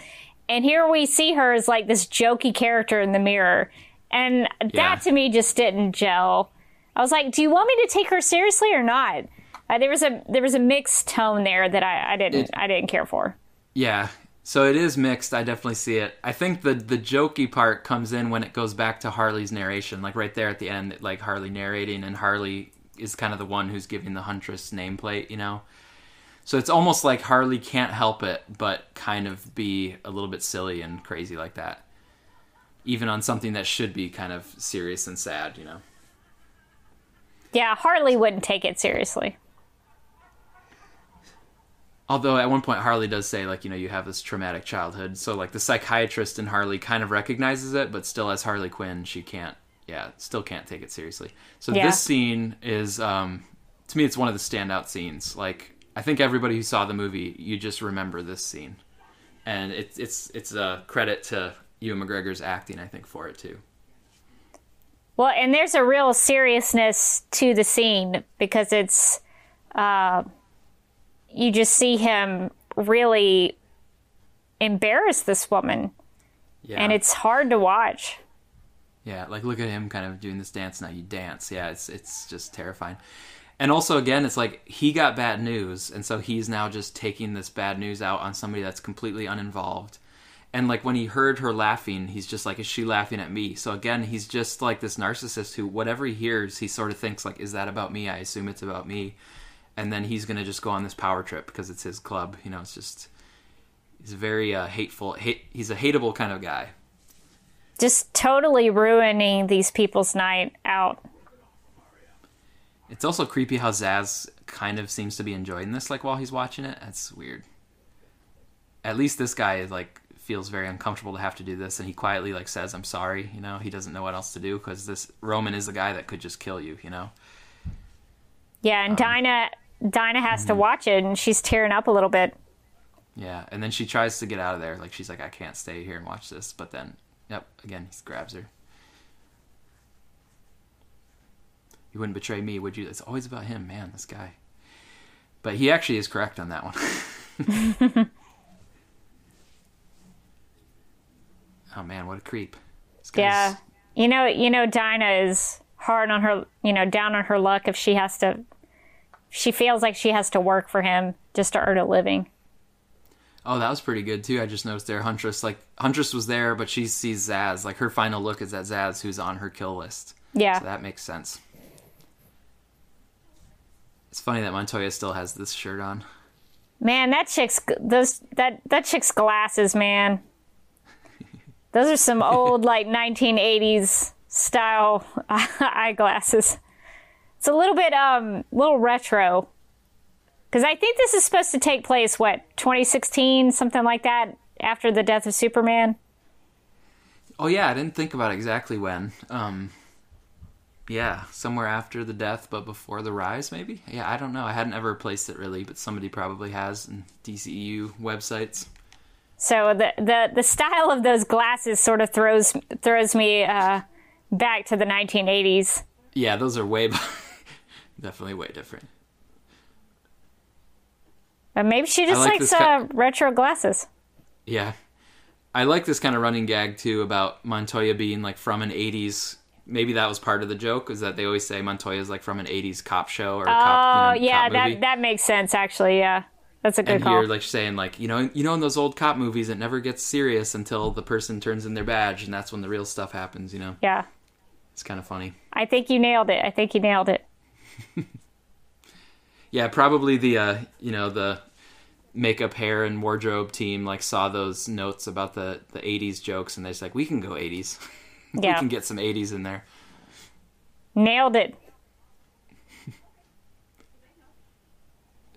And here we see her as like this jokey character in the mirror. And that Yeah. to me just didn't gel. I was like, do you want me to take her seriously or not? Uh, there was a there was a mixed tone there that I, I didn't It- I didn't care for. Yeah. So it is mixed. I definitely see it. I think the the jokey part comes in when it goes back to Harley's narration, like right there at the end, like Harley narrating, and Harley is kind of the one who's giving the Huntress nameplate, you know. So it's almost like Harley can't help it, but kind of be a little bit silly and crazy like that, even on something that should be kind of serious and sad, you know. Yeah, Harley wouldn't take it seriously. Although at one point Harley does say like you know you have this traumatic childhood, so like the psychiatrist in Harley kind of recognizes it, but still as Harley Quinn she can't, yeah, still can't take it seriously. So Yeah. this scene is, um, to me, it's one of the standout scenes. Like I think everybody who saw the movie, you just remember this scene, and it's it's it's a credit to Ewan McGregor's acting, I think, for it too. Well, and there's a real seriousness to the scene because it's, uh, you just see him really embarrass this woman, Yeah, and it's hard to watch. Yeah, like look at him kind of doing this dance now. You dance. Yeah, it's it's just terrifying. And also again, it's like he got bad news and so he's now just taking this bad news out on somebody that's completely uninvolved. And like when he heard her laughing, he's just like is she laughing at me? So again, he's just like this narcissist who whatever he hears, he sort of thinks like is that about me? I assume it's about me. And then he's going to just go on this power trip because it's his club, you know, it's just he's very uh, hateful. Hate, he's a hateable kind of guy. Just totally ruining these people's night out. It's also creepy how Zsasz kind of seems to be enjoying this, like while he's watching it. That's weird. At least this guy is like feels very uncomfortable to have to do this, and he quietly like says, "I'm sorry." You know, he doesn't know what else to do because this Roman is the guy that could just kill you. You know. Yeah, and um, Dinah, Dinah has to mhm. watch it, and she's tearing up a little bit. Yeah, and then she tries to get out of there. Like she's like, "I can't stay here and watch this," but then, yep, again he grabs her. You wouldn't betray me, would you? It's always about him, man. This guy. But he actually is correct on that one. oh man, what a creep. Yeah. You know, you know, Dinah is hard on her, you know, down on her luck if she has to, she feels like she has to work for him just to earn a living. Oh, that was pretty good too. I just noticed there, Huntress. Like Huntress was there, but she sees Zsasz. Like her final look is at Zsasz, who's on her kill list. Yeah. So that makes sense. It's funny that Montoya still has this shirt on. Man, that chick's those that that chick's glasses, man. Those are some old like 1980s style eyeglasses. It's a little bit um little retro. Cuz I think this is supposed to take place what 2016 something like that after the death of Superman. Oh yeah, I didn't think about exactly when. Um, yeah, somewhere after the death, but before the rise, maybe. Yeah, I don't know. I hadn't ever placed it really, but somebody probably has in DCEU websites. So the the the style of those glasses sort of throws throws me uh back to the 1980s. Yeah, those are way definitely way different. But maybe she just like likes uh, ki- retro glasses. Yeah. I like this kind of running gag too about Montoya being like from an 80s. Maybe that was part of the joke is that they always say Montoya's like from an 80s cop show or Oh cop, you know, yeah, cop that that makes sense actually. Yeah, that's a good and call. here like saying like you know you know in those old cop movies it never gets serious until the person turns in their badge and that's when the real stuff happens you know yeah, it's kind of funny I think you nailed it. I think you nailed it. yeah probably the uh you know the makeup hair and wardrobe team like saw those notes about the the 80s jokes and they're just like we can go 80s Yeah. we can get some 80s in there nailed it.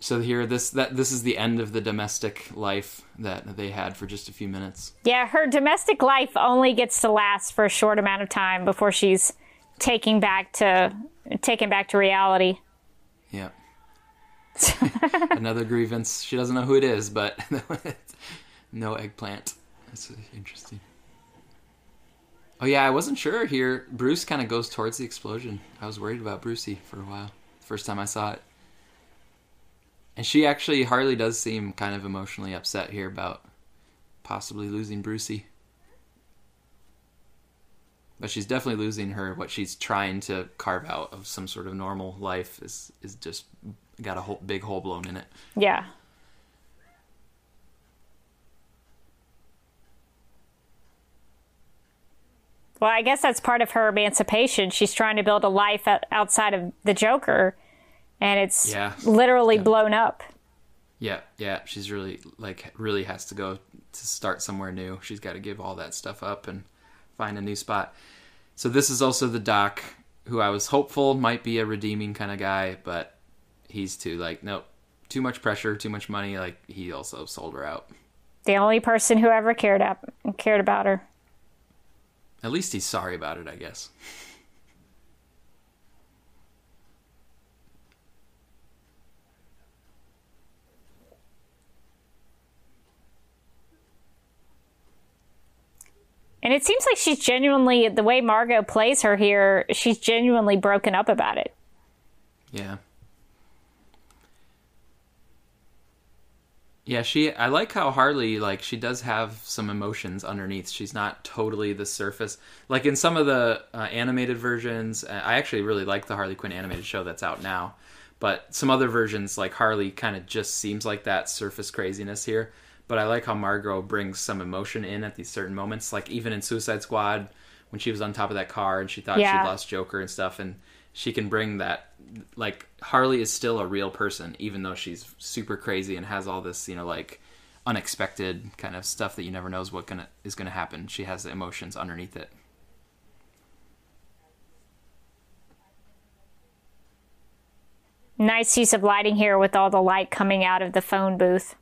So here this that this is the end of the domestic life that they had for just a few minutes. Yeah, her domestic life only gets to last for a short amount of time before she's taking back to taken back to reality. yeah. Another grievance. She doesn't know who it is but no eggplant. That's interesting. Oh yeah i wasn't sure here. Bruce kind of goes towards the explosion. I was worried about brucey for a while. First time i saw it and she actually harley does seem kind of emotionally upset here about possibly losing brucey but she's definitely losing her what she's trying to carve out of some sort of normal life is is just got a whole big hole blown in it Yeah. Well, I guess that's part of her emancipation. She's trying to build a life outside of the Joker, and it's Yeah. literally Yeah. blown up. Yeah, yeah, she's really like really has to go to start somewhere new. She's got to give all that stuff up and find a new spot. So this is also the doc who I was hopeful might be a redeeming kind of guy, but he's too like nope, too much pressure, too much money. Like he also sold her out. The only person who ever cared up cared about her. At least he's sorry about it, I guess. And it seems like she's genuinely the way Margot plays her here. She's genuinely broken up about it. Yeah. Yeah, she I like how Harley like she does have some emotions underneath. She's not totally the surface. Like in some of the uh, animated versions, uh, I actually really like the Harley Quinn animated show that's out now. But some other versions like Harley kind of just seems like that surface craziness here. But I like how Margot brings some emotion in at these certain moments. Like even in Suicide Squad when she was on top of that car and she thought Yeah. she lost Joker and stuff and she can bring that like Harley is still a real person even though she's super crazy and has all this, you know, like unexpected kind of stuff that you never knows what gonna is gonna happen. She has the emotions underneath it. Nice use of lighting here with all the light coming out of the phone booth.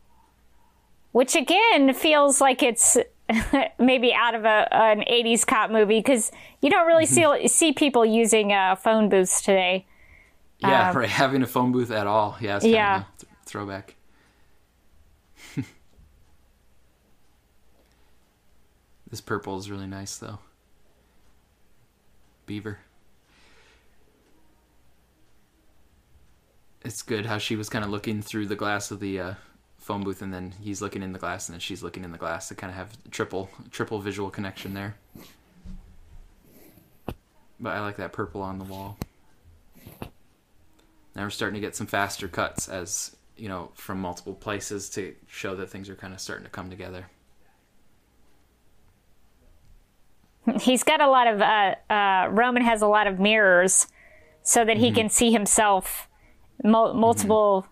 Which again feels like it's maybe out of a, an 80s cop movie because you don't really see, see people using uh, phone booths today. Yeah, Um, right. Having a phone booth at all. Yeah, Yeah. th- throwback. this purple is really nice though. Beaver. it's good how she was kind of looking through the glass of the uh, phone booth, and then he's looking in the glass, and then she's looking in the glass to kind of have triple triple visual connection there. But I like that purple on the wall. Now we're starting to get some faster cuts as you know from multiple places to show that things are kind of starting to come together. He's got a lot of uh, uh, Roman has a lot of mirrors, so that he Mm-hmm. can see himself, mul- multiple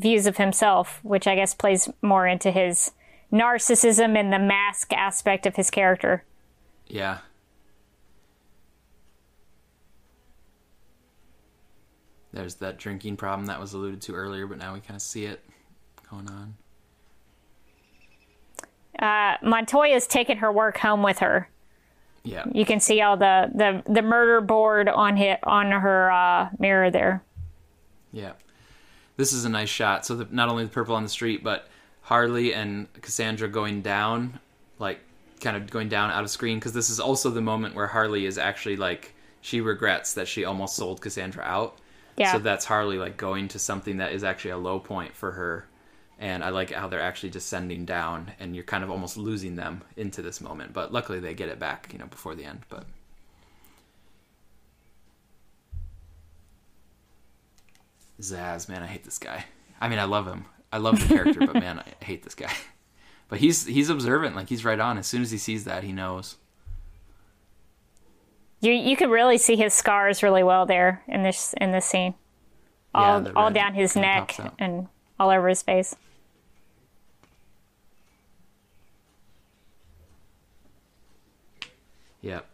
views of himself, which I guess plays more into his narcissism and the mask aspect of his character. Yeah. There's that drinking problem that was alluded to earlier, but now we kind of see it going on. Uh, Montoya's taking her work home with her. Yeah. You can see all the the, the murder board on hit on her uh, mirror there. Yeah. This is a nice shot. So the, not only the purple on the street, but Harley and Cassandra going down, like kind of going down out of screen, because this is also the moment where Harley is actually like she regrets that she almost sold Cassandra out. Yeah. So that's Harley like going to something that is actually a low point for her. And I like how they're actually descending down, and you're kind of almost losing them into this moment. But luckily, they get it back, you know, before the end. But Zsasz, man, I hate this guy. I mean, I love him. I love the character, but man, I hate this guy. But he's he's observant, like he's right on. As soon as he sees that, he knows. You you could really see his scars really well there in this in this scene. All the all down his neck and all over his face. Yep.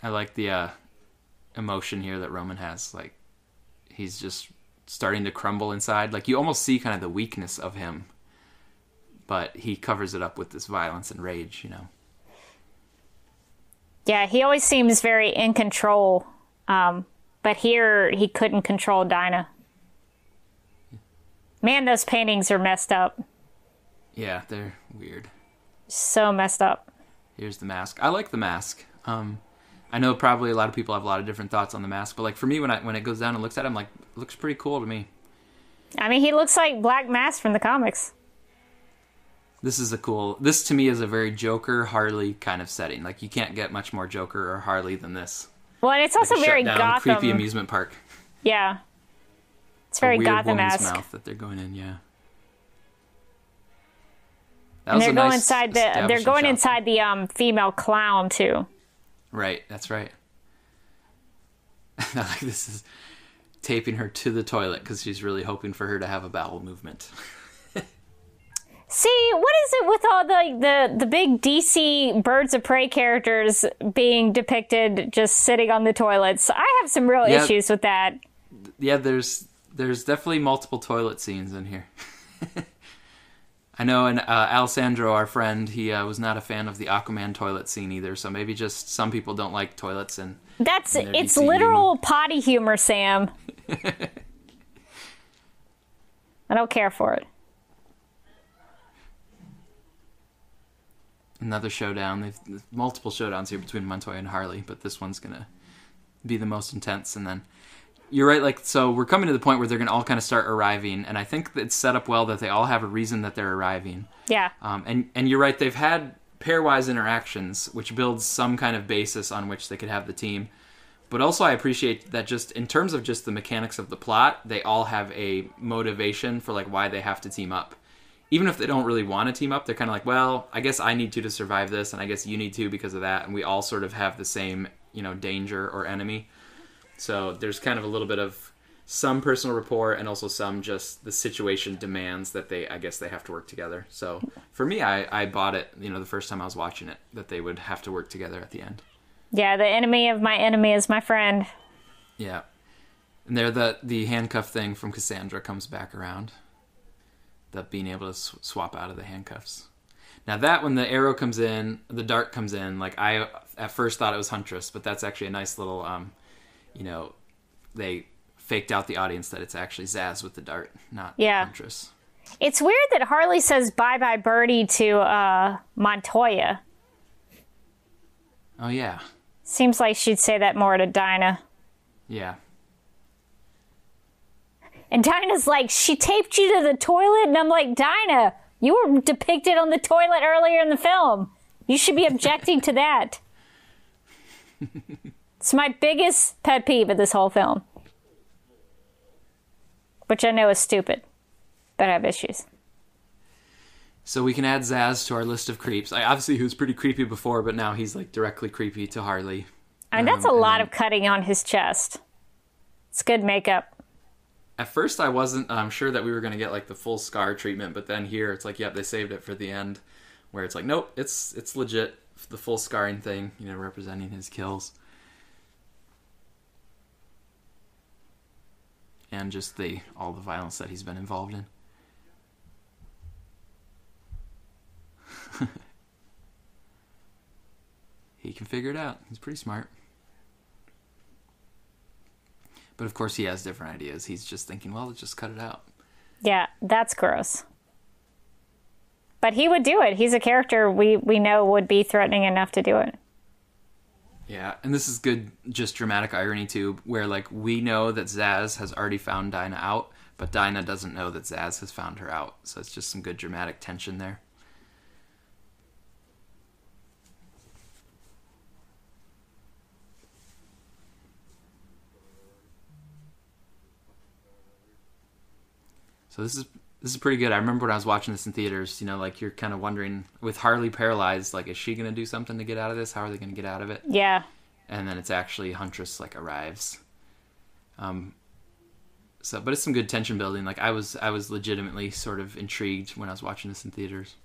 I like the uh, emotion here that Roman has. Like he's just starting to crumble inside. Like you almost see kind of the weakness of him, but he covers it up with this violence and rage. You know. Yeah, he always seems very in control. Um, but here he couldn't control Dinah. Man, those paintings are messed up. Yeah, they're weird. So messed up. Here's the mask. I like the mask. Um, I know probably a lot of people have a lot of different thoughts on the mask, but like for me, when I when it goes down and looks at it, I'm like, it looks pretty cool to me. I mean, he looks like Black Mask from the comics. This is a cool. This to me is a very Joker Harley kind of setting. Like you can't get much more Joker or Harley than this. Well, and it's also Like very down, Gotham. creepy amusement park. Yeah. It's very Gotham esque. mouth that they're going in. Yeah. That And was they're a going nice inside the they're going shot. inside the um female clown too. Right, that's right. Like this is taping her to the toilet because she's really hoping for her to have a bowel movement. See, what is it with all the the the big DC Birds of Prey characters being depicted just sitting on the toilets? I have some real Yeah. issues with that. yeah, there's there's definitely multiple toilet scenes in here. I know, and uh, Alessandro, our friend, he uh, was not a fan of the Aquaman toilet scene either. So maybe just some people don't like toilets, and That's And it's literal potty humor, Sam. I don't care for it. another showdown. They've multiple showdowns here between Montoya and Harley, but this one's gonna be the most intense. And then you're right, like so we're coming to the point where they're gonna all kind of start arriving, and I think it's set up well that they all have a reason that they're arriving. Yeah. Um, and and you're right, they've had pairwise interactions, which builds some kind of basis on which they could have the team. But also, I appreciate that just in terms of just the mechanics of the plot, they all have a motivation for like why they have to team up. Even if they don't really want to team up, they're kind of like, well, I guess I need to to survive this, and I guess you need to because of that, and we all sort of have the same, you know, danger or enemy. So there's kind of a little bit of some personal rapport and also some just the situation demands that they I guess they have to work together. So for me I, I bought it, you know, the first time I was watching it, that they would have to work together at the end. Yeah, the enemy of my enemy is my friend. Yeah. And there the the handcuff thing from Cassandra comes back around. The being able to sw- swap out of the handcuffs. Now that when the arrow comes in, the dart comes in, like I at first thought it was Huntress, but that's actually a nice little um you know, they faked out the audience that it's actually Zsasz with the dart, not Yeah. Huntress. It's weird that Harley says bye bye birdie to uh, Montoya. Oh yeah. Seems like she'd say that more to Dinah. Yeah. And Dinah's like, she taped you to the toilet? And I'm like, Dinah, you were depicted on the toilet earlier in the film. You should be objecting to that. it's my biggest pet peeve of this whole film. Which I know is stupid, but I have issues. So we can add Zsasz to our list of creeps. I obviously he was pretty creepy before, but now he's like directly creepy to Harley. I mean, that's Um, a and lot then- of cutting on his chest. It's good makeup. At first, I wasn't um, sure that we were going to get like the full scar treatment, but then here it's like, yep, they saved it for the end, where it's like, nope, it's it's legit the full scarring thing, you know, representing his kills, and just the all the violence that he's been involved in. he can figure it out. He's pretty smart. But of course, he has different ideas. He's just thinking, well, let's just cut it out. Yeah, that's gross. But he would do it. He's a character we, we know would be threatening enough to do it. Yeah, and this is good, just dramatic irony too, where like we know that Zsasz has already found Dinah out, but Dinah doesn't know that Zsasz has found her out. So it's just some good dramatic tension there. So this is this is pretty good. I remember when I was watching this in theaters, you know, like you're kind of wondering with Harley paralyzed, like is she going to do something to get out of this? How are they going to get out of it? Yeah. and then it's actually Huntress like arrives. Um, so, but it's some good tension building. Like I was, I was legitimately sort of intrigued when I was watching this in theaters.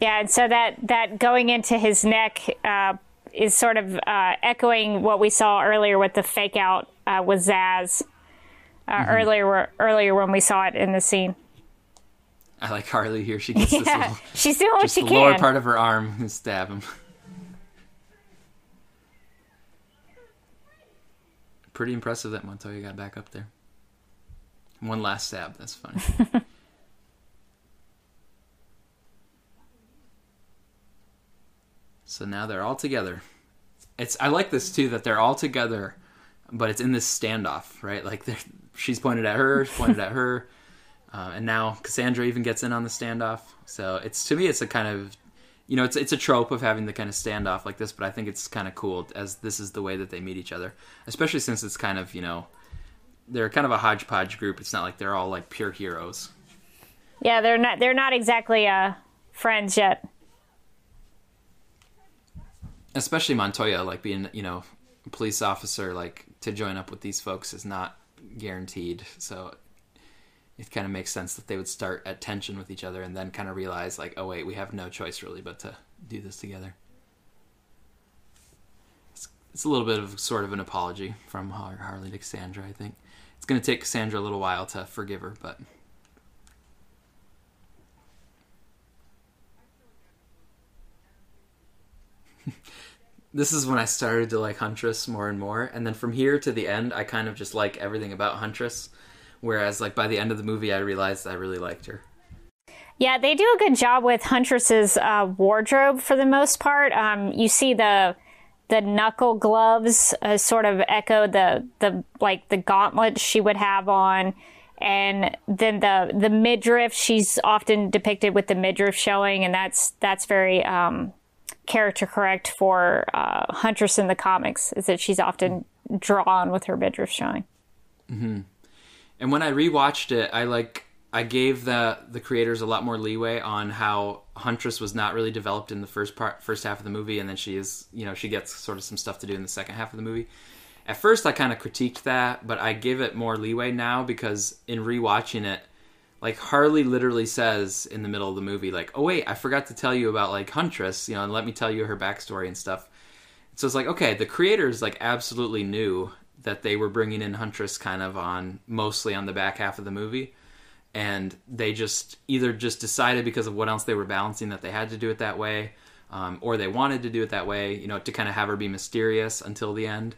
Yeah, and so that, that going into his neck uh, is sort of uh, echoing what we saw earlier with the fake out uh, with Zsasz. Uh, Earlier, earlier when we saw it in the scene. I like Harley here. She gets this Yeah, little, she's doing what she the lower can. part of her arm and stab him. Pretty impressive that Montoya got back up there. One last stab. That's funny. so now they're all together. It's I like this too that they're all together, but it's in this standoff, right? Like she's pointed at her, pointed at her. Uh, and now Cassandra even gets in on the standoff. So it's to me, it's a kind of, you know, it's it's a trope of having the kind of standoff like this. But I think it's kind of cool as this is the way that they meet each other, especially since it's kind of you know, they're kind of a hodgepodge group. It's not like they're all like pure heroes. Yeah, they're not they're not exactly uh, friends yet. Especially Montoya, like being you know, police officer, like to join up with these folks is not guaranteed. So it kind of makes sense that they would start at tension with each other and then kind of realize like, oh wait, we have no choice really but to do this together. It's, it's a little bit of sort of an apology from Har- Harley to Cassandra. I think it's going to take Cassandra a little while to forgive her, but this is when I started to like Huntress more and more. And then from here to the end, I kind of just like everything about Huntress. Whereas, like, by the end of the movie, I realized I really liked her. Yeah, they do a good job with Huntress's uh, wardrobe for the most part. Um, you see the the knuckle gloves uh, sort of echo the the like the gauntlets she would have on, and then the the midriff. She's often depicted with the midriff showing, and that's that's very um, character correct for uh, Huntress in the comics. Is that she's often drawn with her midriff showing. And when I rewatched it, I like I gave the the creators a lot more leeway on how Huntress was not really developed in the first part first half of the movie, and then she is you know she gets sort of some stuff to do in the second half of the movie. At first, I kind of critiqued that, but I give it more leeway now because in rewatching it, like Harley literally says in the middle of the movie, like, "Oh wait, I forgot to tell you about like Huntress, you know, and let me tell you her backstory and stuff." So it's like, okay, the creators like absolutely knew that they were bringing in Huntress kind of on mostly on the back half of the movie, and they just either just decided because of what else they were balancing that they had to do it that way, um, or they wanted to do it that way, you know, to kind of have her be mysterious until the end.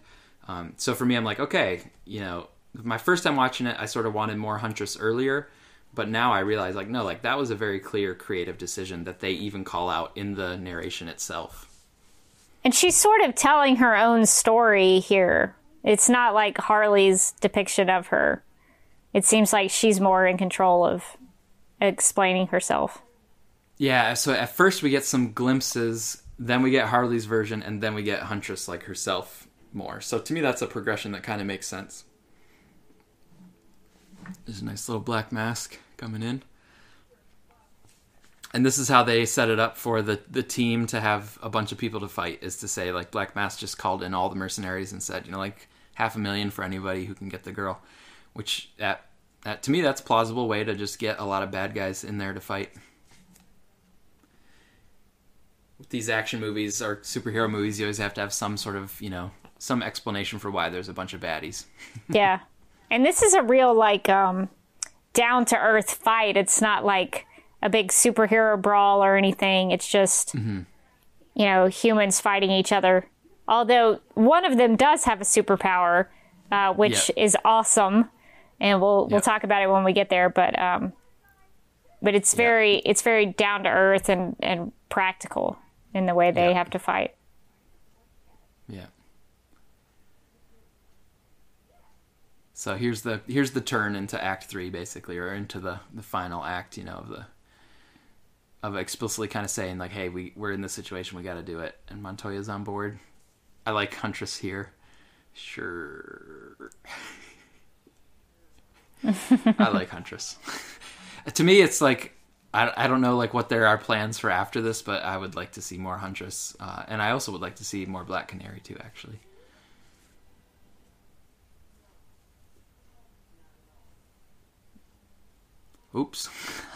Um, so for me, I'm like, okay, you know, my first time watching it, I sort of wanted more Huntress earlier, but now I realize, like, no, like that was a very clear creative decision that they even call out in the narration itself. And she's sort of telling her own story here. It's not like Harley's depiction of her. It seems like she's more in control of explaining herself. Yeah, so at first we get some glimpses, then we get Harley's version, and then we get Huntress like herself more. So to me, that's a progression that kind of makes sense. There's a nice little black mask coming in. And this is how they set it up for the, the team to have a bunch of people to fight is to say like Black Mask just called in all the mercenaries and said, you know, like half a million for anybody who can get the girl. Which that that to me that's plausible way to just get a lot of bad guys in there to fight. With these action movies or superhero movies, you always have to have some sort of, you know, some explanation for why there's a bunch of baddies. yeah. And this is a real like um down to earth fight. It's not like a big superhero brawl or anything. It's just mm-hmm. you know, humans fighting each other. Although one of them does have a superpower, uh, which yep. is awesome. And we'll yep. we'll talk about it when we get there, but um but it's very yep. it's very down to earth and, and practical in the way they have to fight. Yeah. So here's the here's the turn into Act Three, basically, or into the the final act, you know, of the of explicitly kind of saying like, "Hey, we we're in this situation, we got to do it," and Montoya's on board. I like Huntress here. Sure. I like Huntress. to me, it's like I, I don't know like what there are plans for after this, but I would like to see more Huntress, uh, and I also would like to see more Black Canary too. Actually. Oops.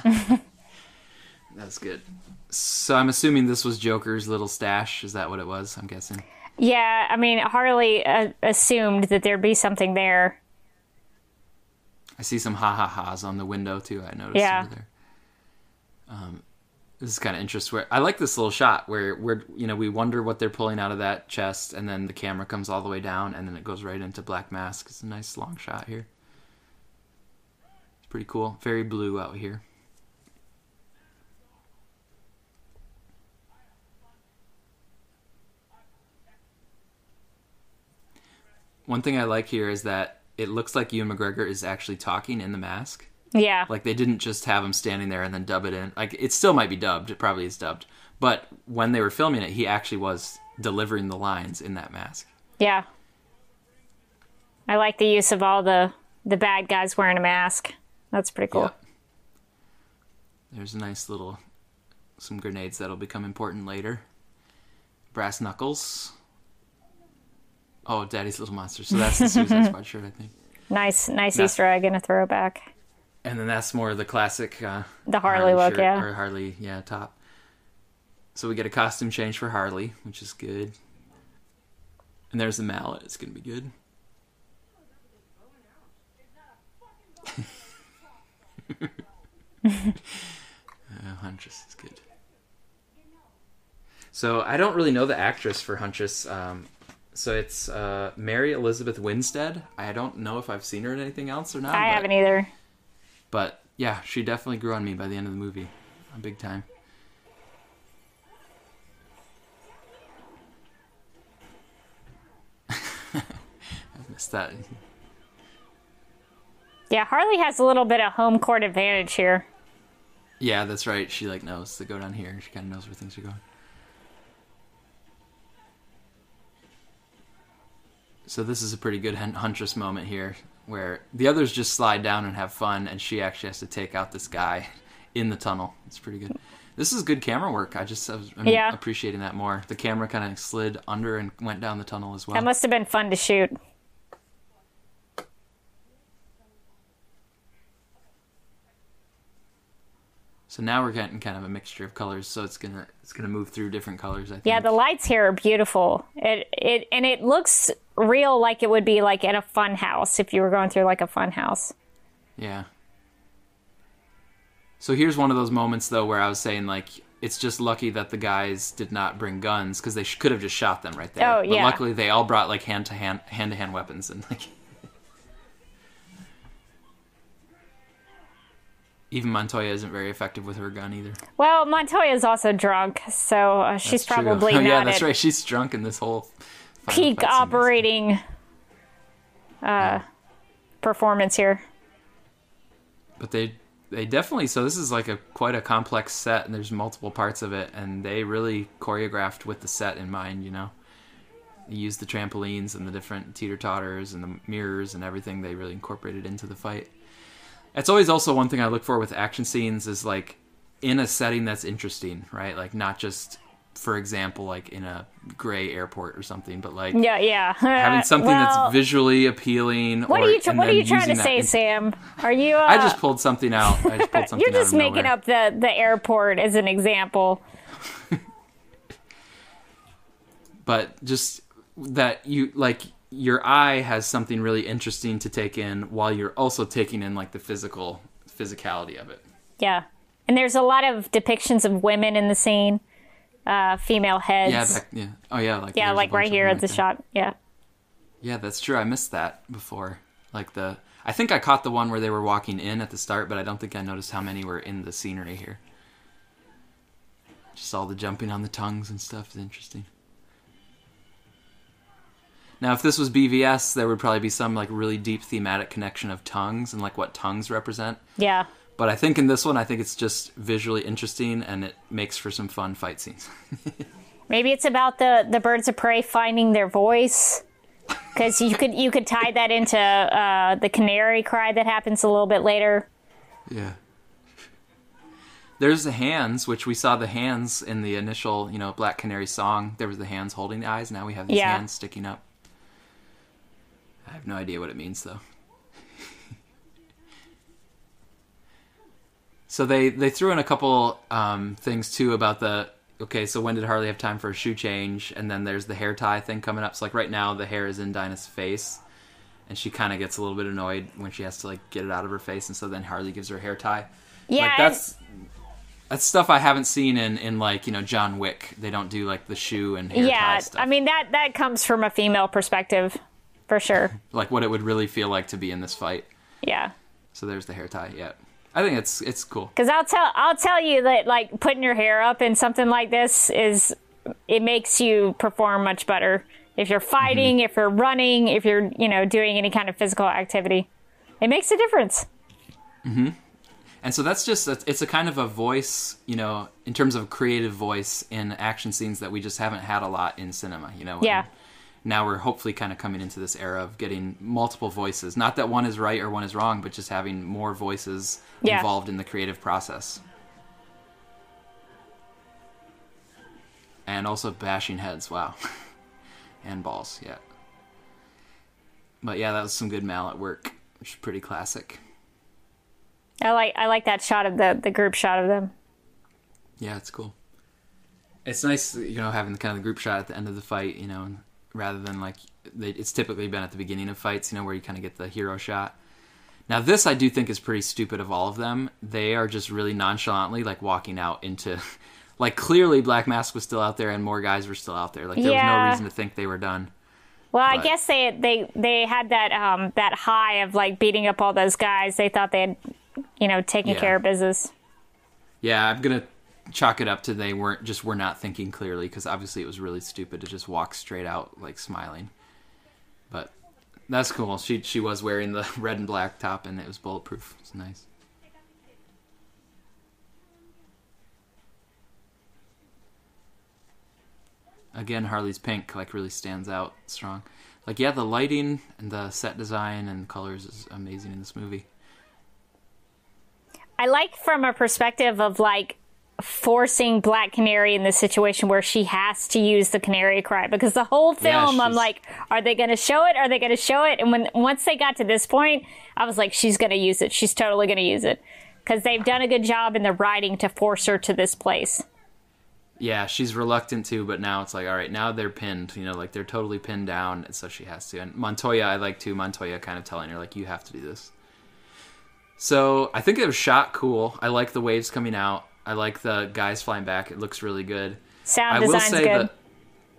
That's good. So I'm assuming this was Joker's little stash. Is that what it was? I'm guessing. Yeah, I mean Harley uh, assumed that there'd be something there. I see some ha ha ha's on the window too. I noticed yeah. over there. Um, this is kind of interesting. Where I like this little shot where we're you know we wonder what they're pulling out of that chest, and then the camera comes all the way down, and then it goes right into Black Mask. It's a nice long shot here pretty cool. Very blue out here. One thing I like here is that it looks like Ewan McGregor is actually talking in the mask. Yeah. Like they didn't just have him standing there and then dub it in. Like it still might be dubbed. It probably is dubbed. But when they were filming it, he actually was delivering the lines in that mask. Yeah. I like the use of all the the bad guys wearing a mask. That's pretty cool. Yeah. There's a nice little some grenades that'll become important later. Brass knuckles. Oh, Daddy's Little Monster. So that's the Suicide Squad shirt, I think. Nice, nice Easter egg and a throwback. And then that's more the classic. Uh, the Harley, Harley look, shirt, yeah. Or Harley, yeah, top. So we get a costume change for Harley, which is good. And there's the mallet. It's gonna be good. uh, Huntress is good. So I don't really know the actress for Huntress. Um, so it's uh, Mary Elizabeth Winstead. I don't know if I've seen her in anything else or not. I but, haven't either. But yeah, she definitely grew on me by the end of the movie, a big time. I missed that. Yeah, Harley has a little bit of home court advantage here. Yeah, that's right. She like knows to go down here. She kind of knows where things are going. So this is a pretty good huntress moment here, where the others just slide down and have fun, and she actually has to take out this guy in the tunnel. It's pretty good. This is good camera work. I just I was, I'm yeah. appreciating that more. The camera kind of slid under and went down the tunnel as well. That must have been fun to shoot. So now we're getting kind of a mixture of colors. So it's gonna it's gonna move through different colors. I think. Yeah, the lights here are beautiful. It it and it looks real, like it would be like in a fun house if you were going through like a fun house. Yeah. So here's one of those moments though where I was saying like it's just lucky that the guys did not bring guns because they sh- could have just shot them right there. Oh yeah. But luckily they all brought like hand to hand hand to hand weapons and like even Montoya isn't very effective with her gun either. Well, Montoya is also drunk, so uh, she's That's probably oh, not yeah, that's right. She's drunk in this whole peak operating uh, performance here. But they they definitely so this is like a quite a complex set and there's multiple parts of it and they really choreographed with the set in mind, you know. They used the trampolines and the different teeter totters and the mirrors and everything they really incorporated into the fight. It's always also one thing I look for with action scenes is like in a setting that's interesting, right? Like not just for example like in a gray airport or something, but like Yeah, yeah. having something Well, that's visually appealing What or are you? Tr- and what are you trying to say, in- Sam? Are you? Uh, I just pulled something out. I just pulled something You're just making nowhere. up the the airport as an example. but just that you like your eye has something really interesting to take in while you're also taking in like the physical physicality of it. Yeah, and there's a lot of depictions of women in the scene, uh, female heads. Yeah, back, yeah. Oh yeah, like yeah, like right here at the shot. Yeah. Yeah, that's true. I missed that before. Like the I think I caught the one where they were walking in at the start, but I don't think I noticed how many were in the scenery here. Just all the jumping on the tongues and stuff is interesting. Now, if this was BVS, there would probably be some like really deep thematic connection of tongues and like what tongues represent. Yeah. But I think in this one, I think it's just visually interesting and it makes for some fun fight scenes. Maybe it's about the the birds of prey finding their voice. Because you could you could tie that into uh, the canary cry that happens a little bit later. Yeah. There's the hands, which we saw the hands in the initial, you know, Black Canary song. There was the hands holding the eyes. Now we have these Yeah. hands sticking up. I have no idea what it means though. so they they threw in a couple um, things too about the okay. So when did Harley have time for a shoe change? And then there's the hair tie thing coming up. So like right now the hair is in Dinah's face, and she kind of gets a little bit annoyed when she has to like get it out of her face, and so then Harley gives her a hair tie. Yeah, like that's that's stuff I haven't seen in in like you know John Wick. They don't do like the shoe and hair tie yeah. I mean that that comes from a female perspective, for sure. like what it would really feel like to be in this fight. Yeah. So there's the hair tie. Yeah, I think it's it's cool. Because I'll tell I'll tell you that like putting your hair up in something like this is it makes you perform much better if you're fighting, if you're running, if you're you know doing any kind of physical activity. It makes a difference. Mhm. And so that's just it's a kind of a voice, you know, in terms of creative voice in action scenes that we just haven't had a lot in cinema. You know. Yeah. And now we're hopefully kind of coming into this era of getting multiple voices. Not that one is right or one is wrong, but just having more voices Yeah. involved in the creative process. And also bashing heads, wow. and balls, yeah. But yeah, that was some good mallet work, which is pretty classic. I like I like that shot of the the group shot of them. Yeah, it's cool. It's nice, you know, having the kind of the group shot at the end of the fight, you know, and rather than like they, it's typically been at the beginning of fights, you know, where you kind of get the hero shot. Now, this I do think is pretty stupid of all of them. They are just really nonchalantly like walking out into, like clearly Black Mask was still out there and more guys were still out there. Like there was no reason to think they were done. Well, I guess they they they had that um that high of like beating up all those guys. They thought they had you know taken Yeah. care of business. Yeah, I'm gonna chalk it up to they weren't just were not thinking clearly because obviously it was really stupid to just walk straight out like smiling. But that's cool. She she was wearing the red and black top and it was bulletproof. It's nice. Again, Harley's pink like really stands out strong. Like yeah, the lighting and the set design and colors is amazing in this movie. I like from a perspective of like forcing Black Canary in this situation where she has to use the canary cry because the whole Yeah, film I'm like, are they going to show it? Are they going to show it? And when once they got to this point, I was like, she's going to use it. She's totally going to use it because they've done a good job in the writing to force her to this place. Yeah, she's reluctant to, but now it's like, all right, now they're pinned. You know, like they're totally pinned down, so she has to. And Montoya, I like too. Montoya kind of telling her like, you have to do this. So I think it was shot cool. I like the waves coming out. I like the guys flying back. It looks really good. Sound I will say good. that,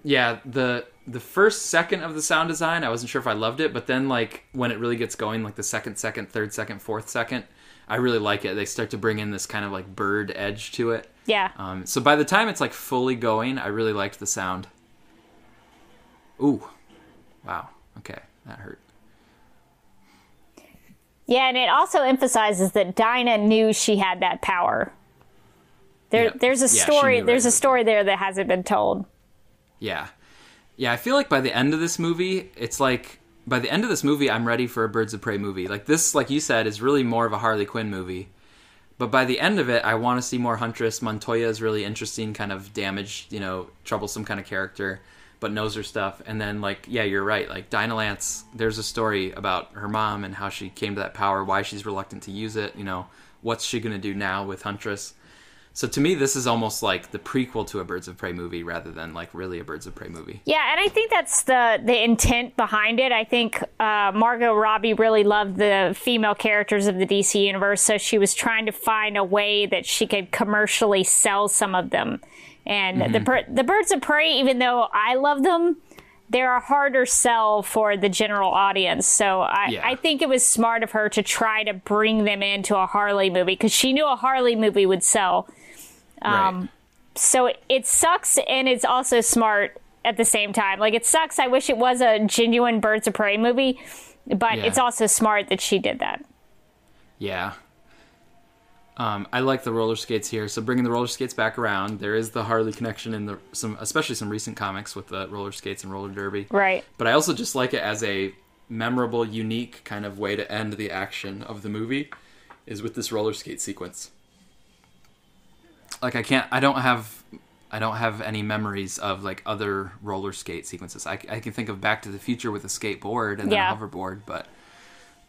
yeah, the the first second of the sound design, I wasn't sure if I loved it, but then like when it really gets going, like the second second, third second, fourth second, I really like it. They start to bring in this kind of like bird edge to it. Yeah. Um, so by the time it's like fully going, I really liked the sound. Ooh, wow. Okay, that hurt. Yeah, and it also emphasizes that Dinah knew she had that power. There, there's a Yeah, story. there's right a story there that hasn't been told. Yeah. Yeah, I feel like by the end of this movie, it's like by the end of this movie, I'm ready for a Birds of Prey movie. Like this, like you said, is really more of a Harley Quinn movie. But by the end of it, I want to see more Huntress. Montoya is really interesting, kind of damaged, you know, troublesome kind of character, but knows her stuff. And then, like, yeah, you're right. Like Dinah Lance, there's a story about her mom and how she came to that power, why she's reluctant to use it. You know, what's she gonna do now with Huntress? So to me, this is almost like the prequel to a Birds of Prey movie rather than like really a Birds of Prey movie. Yeah, and I think that's the the intent behind it. I think uh, Margot Robbie really loved the female characters of the DC universe, so she was trying to find a way that she could commercially sell some of them. And the the Birds of Prey, even though I love them, they're a harder sell for the general audience. So I, Yeah. I think it was smart of her to try to bring them into a Harley movie because she knew a Harley movie would sell. Right. So it sucks and it's also smart at the same time. Like it sucks. I wish it was a genuine Birds of Prey movie, but Yeah. it's also smart that she did that. Yeah. Um, I like the roller skates here. So bringing the roller skates back around, there is the Harley connection in the some, especially some recent comics with the roller skates and roller derby. Right. But I also just like it as a memorable, unique kind of way to end the action of the movie, is with this roller skate sequence. Like I can't, I don't have, I don't have any memories of like other roller skate sequences. I, I can think of Back to the Future with a skateboard and then a hoverboard, but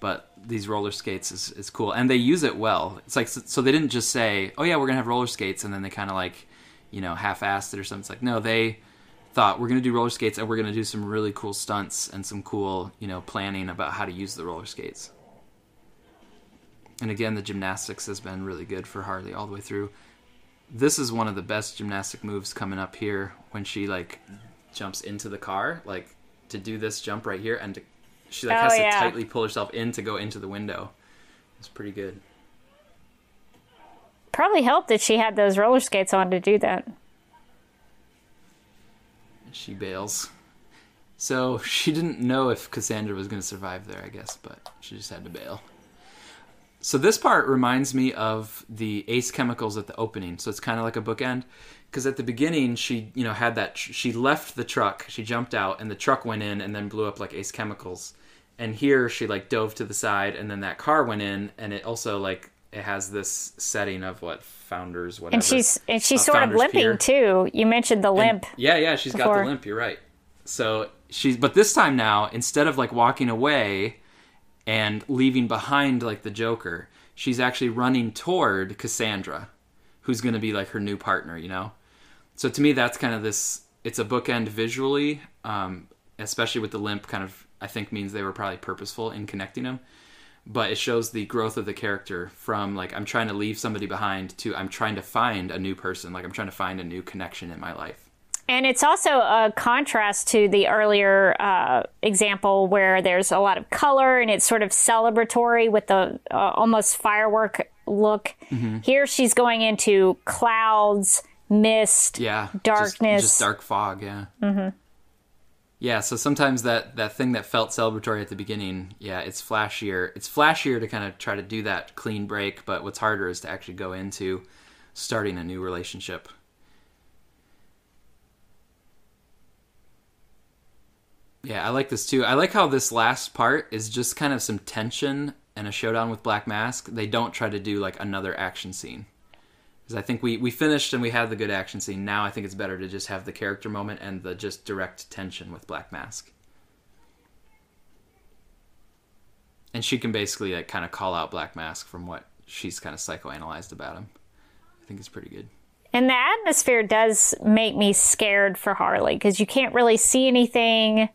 but these roller skates is, is cool. And they use it well. It's like so they didn't just say oh yeah we're gonna have roller skates and then they kind of like you know half-assed it or something. It's like no they thought we're gonna do roller skates and we're gonna do some really cool stunts and some cool you know planning about how to use the roller skates. And again the gymnastics has been really good for harley all the way through this is one of the best gymnastic moves coming up here when she like jumps into the car like to do this jump right here and to, she like Oh, has yeah. to tightly pull herself in to go into the window it's pretty good Probably helped that she had those roller skates on to do that. she bails so she didn't know if cassandra was going to survive there i guess but she just had to bail so this part reminds me of the ace chemicals at the opening so it's kind of like a bookend because at the beginning she you know had that she left the truck she jumped out and the truck went in and then blew up like ace chemicals and here she like dove to the side and then that car went in and it also like it has this setting of what founders whatever And she's and she's Uh, sort of limping Pier. too. You mentioned the limp. Yeah, yeah, she's got the limp. You're right. So she's, but this time now, instead of like walking away and leaving behind like the Joker, she's actually running toward Cassandra, who's going to be like her new partner. You know. So to me, that's kind of this. It's a bookend visually, um, especially with the limp. Kind of, I think means they were probably purposeful in connecting them. But it shows the growth of the character from like I'm trying to leave somebody behind to I'm trying to find a new person. Like I'm trying to find a new connection in my life. And it's also a contrast to the earlier uh, example where there's a lot of color and it's sort of celebratory with the uh, almost firework look. Mm-hmm. Here she's going into clouds, mist, yeah just- darkness. just, dark fog yeah mm-hmm. yeah so sometimes that that thing that felt celebratory at the beginning yeah it's flashier it's flashier to kind of try to do that clean break but what's harder is to actually go into starting a new relationship yeah i like this too i like how this last part is just kind of some tension and a showdown with black mask they don't try to do like another action scene because I think we we finished and we had the good action scene. Now I think it's better to just have the character moment and the just direct tension with Black Mask. And she can basically like kind of call out Black Mask from what she's kind of psychoanalyzed about him. I think it's pretty good. And the atmosphere does make me scared for Harley because you can't really see anything.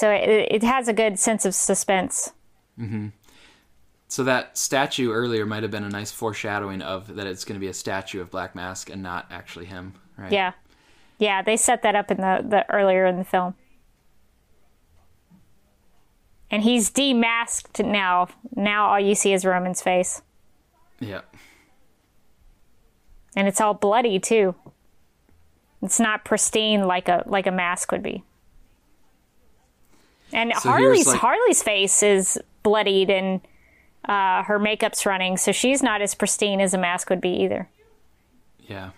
So it, it has a good sense of suspense. Mm-hmm. So that statue earlier might have been a nice foreshadowing of that it's going to be a statue of Black Mask and not actually him, right? Yeah. Yeah, they set that up in the, the earlier in the film. and he's demasked now. Now all you see is Roman's face, Yeah. and it's all bloody too. It's not pristine like a like a mask would be. And So Harley's like- Harley's face is bloodied and uh, her makeup's running, so she's not as pristine as a mask would be either. Yeah.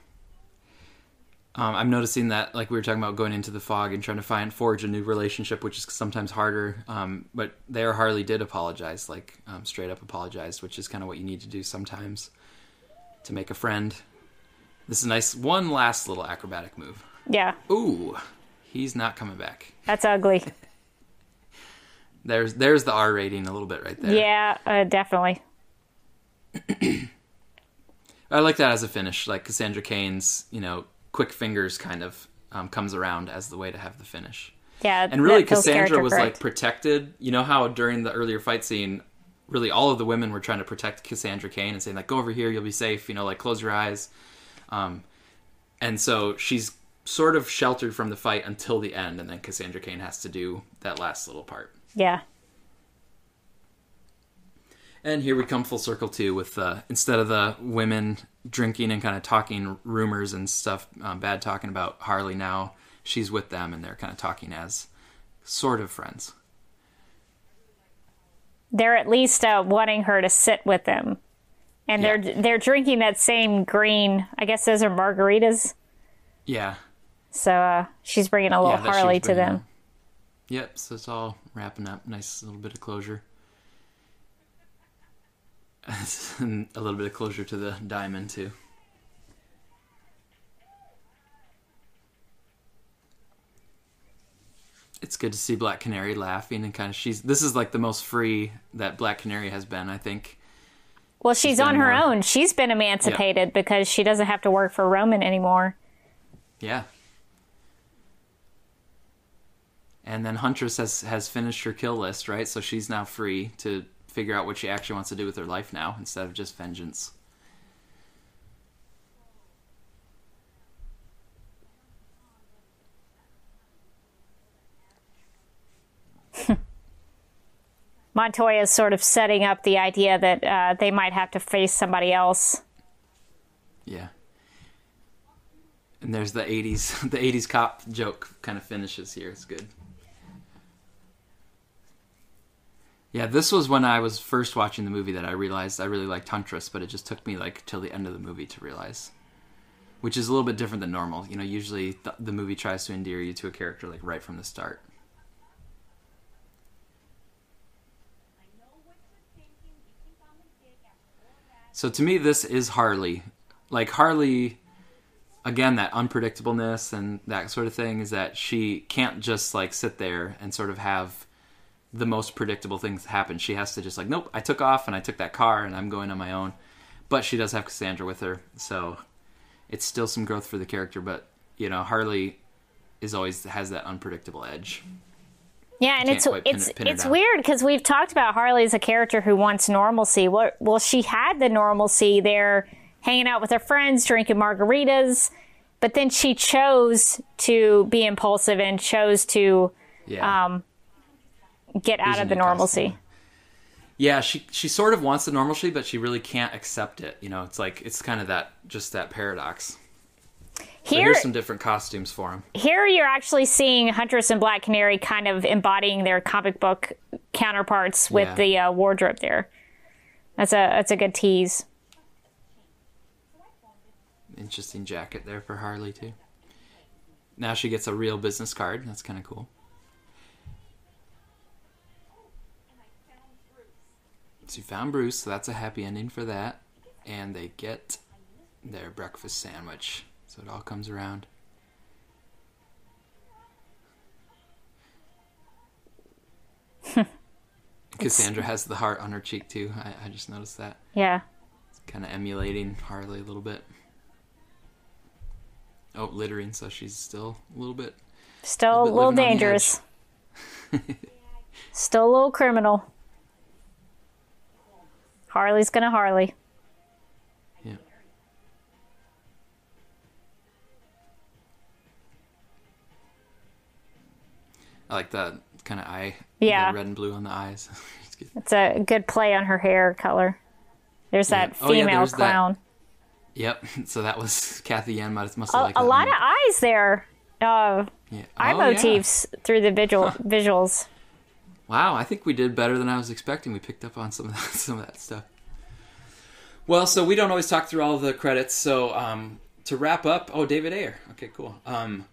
Um, I'm noticing that, like we were talking about going into the fog and trying to find forge a new relationship, which is sometimes harder. Um, but there, Harley did apologize, like um, straight up apologized, which is kind of what you need to do sometimes to make a friend. This is a nice one last little acrobatic move. Yeah, Ooh, he's not coming back. that's ugly. There's there's the R rating a little bit right there. Yeah, uh, definitely. I like that as a finish, like Cassandra Cain's, you know, quick fingers kind of um, comes around as the way to have the finish. Yeah, And really, Cassandra was correct. like protected. You know how during the earlier fight scene, really all of the women were trying to protect Cassandra Cain and saying like, "Go over here, you'll be safe." You know, like close your eyes. Um, and so she's sort of sheltered from the fight until the end, and then Cassandra Cain has to do that last little part. Yeah, And here we come full circle too, with uh, instead of the women drinking and kind of talking rumors and stuff, um, bad talking about Harley. Now she's with them, and they're kind of talking as sort of friends. they're at least uh, wanting her to sit with them, and Yeah. they're they're drinking that same green. I guess those are margaritas. Yeah, So uh, she's bringing a little yeah, Harley to them. Yep, so it's all wrapping up. Nice little bit of closure. and a little bit of closure to the diamond too. It's good to see Black Canary laughing and kind of she's this is like the most free that Black Canary has been, I think. Well, she's done on her more. own. She's been emancipated because she doesn't have to work for Roman anymore. Yeah. And then Huntress has has finished her kill list, right? So she's now free to figure out what she actually wants to do with her life now instead of just vengeance. Montoya is sort of setting up the idea that uh, they might have to face somebody else. Yeah. And there's the 80s the 80s cop joke kind of finishes here. It's good. Yeah, this was when I was first watching the movie that I realized I really liked Huntress, but it just took me like till the end of the movie to realize. Which is a little bit different than normal. You know, usually th- the movie tries to endear you to a character like right from the start. So to me, this is Harley. Like Harley, again, that unpredictableness and that sort of thing is that she can't just like sit there and sort of have the most predictable things happen. She has to just like, nope, I took off and I took that car and I'm going on my own. But she does have Cassandra with her, so it's still some growth for the character. But you know, Harley is always has that unpredictable edge. Yeah, and it's pin it's pin it's weird because we've talked about Harley as a character who wants normalcy. Well, well, she had the normalcy there, hanging out with her friends, drinking margaritas, but then she chose to be impulsive and chose to Yeah. Um, get out of the normalcy. costume. Yeah, she she sort of wants the normalcy, but she really can't accept it. You know, it's like it's kind of that just that paradox. So Here, here's some different costumes for him. here you're actually seeing Huntress and Black Canary kind of embodying their comic book counterparts with Yeah. the uh, wardrobe there. That's a that's a good tease. Interesting jacket there for Harley too. Now she gets a real business card. That's kind of cool. So you found Bruce, so that's a happy ending for that. And they get their breakfast sandwich. So it all comes around. Cassandra has the heart on her cheek too. I, I just noticed that. Yeah. Kind of emulating Harley a little bit. Oh, littering, so she's still a little bit. Still a bit little on dangerous. Still a little criminal. Harley's gonna Harley. Yeah. I like that kind of eye. Yeah. red and blue on the eyes. It's a good play on her hair color. There's Yeah. that Oh, yeah, female there's that. clown. yep. So that was Cathy Yan must must A, have liked a lot movie. of eyes there. Uh, yeah. eye Oh, motifs through the visual visuals. Wow, I think we did better than I was expecting. We picked up on some of that, some of that stuff. Well, so we don't always talk through all the credits. So um, to wrap up, oh, David Ayer. Okay, cool. Um,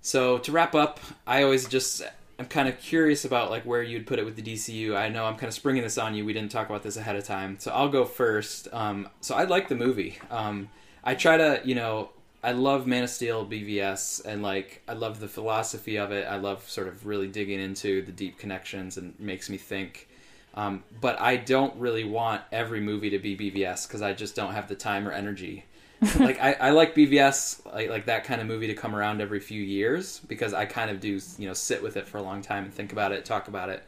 so to wrap up, I always just I'm kind of curious about like where you'd put it with the DCU. I know I'm kind of springing this on you. We didn't talk about this ahead of time, so I'll go first. Um, so I like the movie. Um, I try to, you know, I love Man of Steel, BVS, and like I love the philosophy of it. I love sort of really digging into the deep connections and makes me think. Um, but I don't really want every movie to be BVS because I just don't have the time or energy. like I, I like BVS, like, like that kind of movie to come around every few years because I kind of do, you know, sit with it for a long time and think about it, talk about it.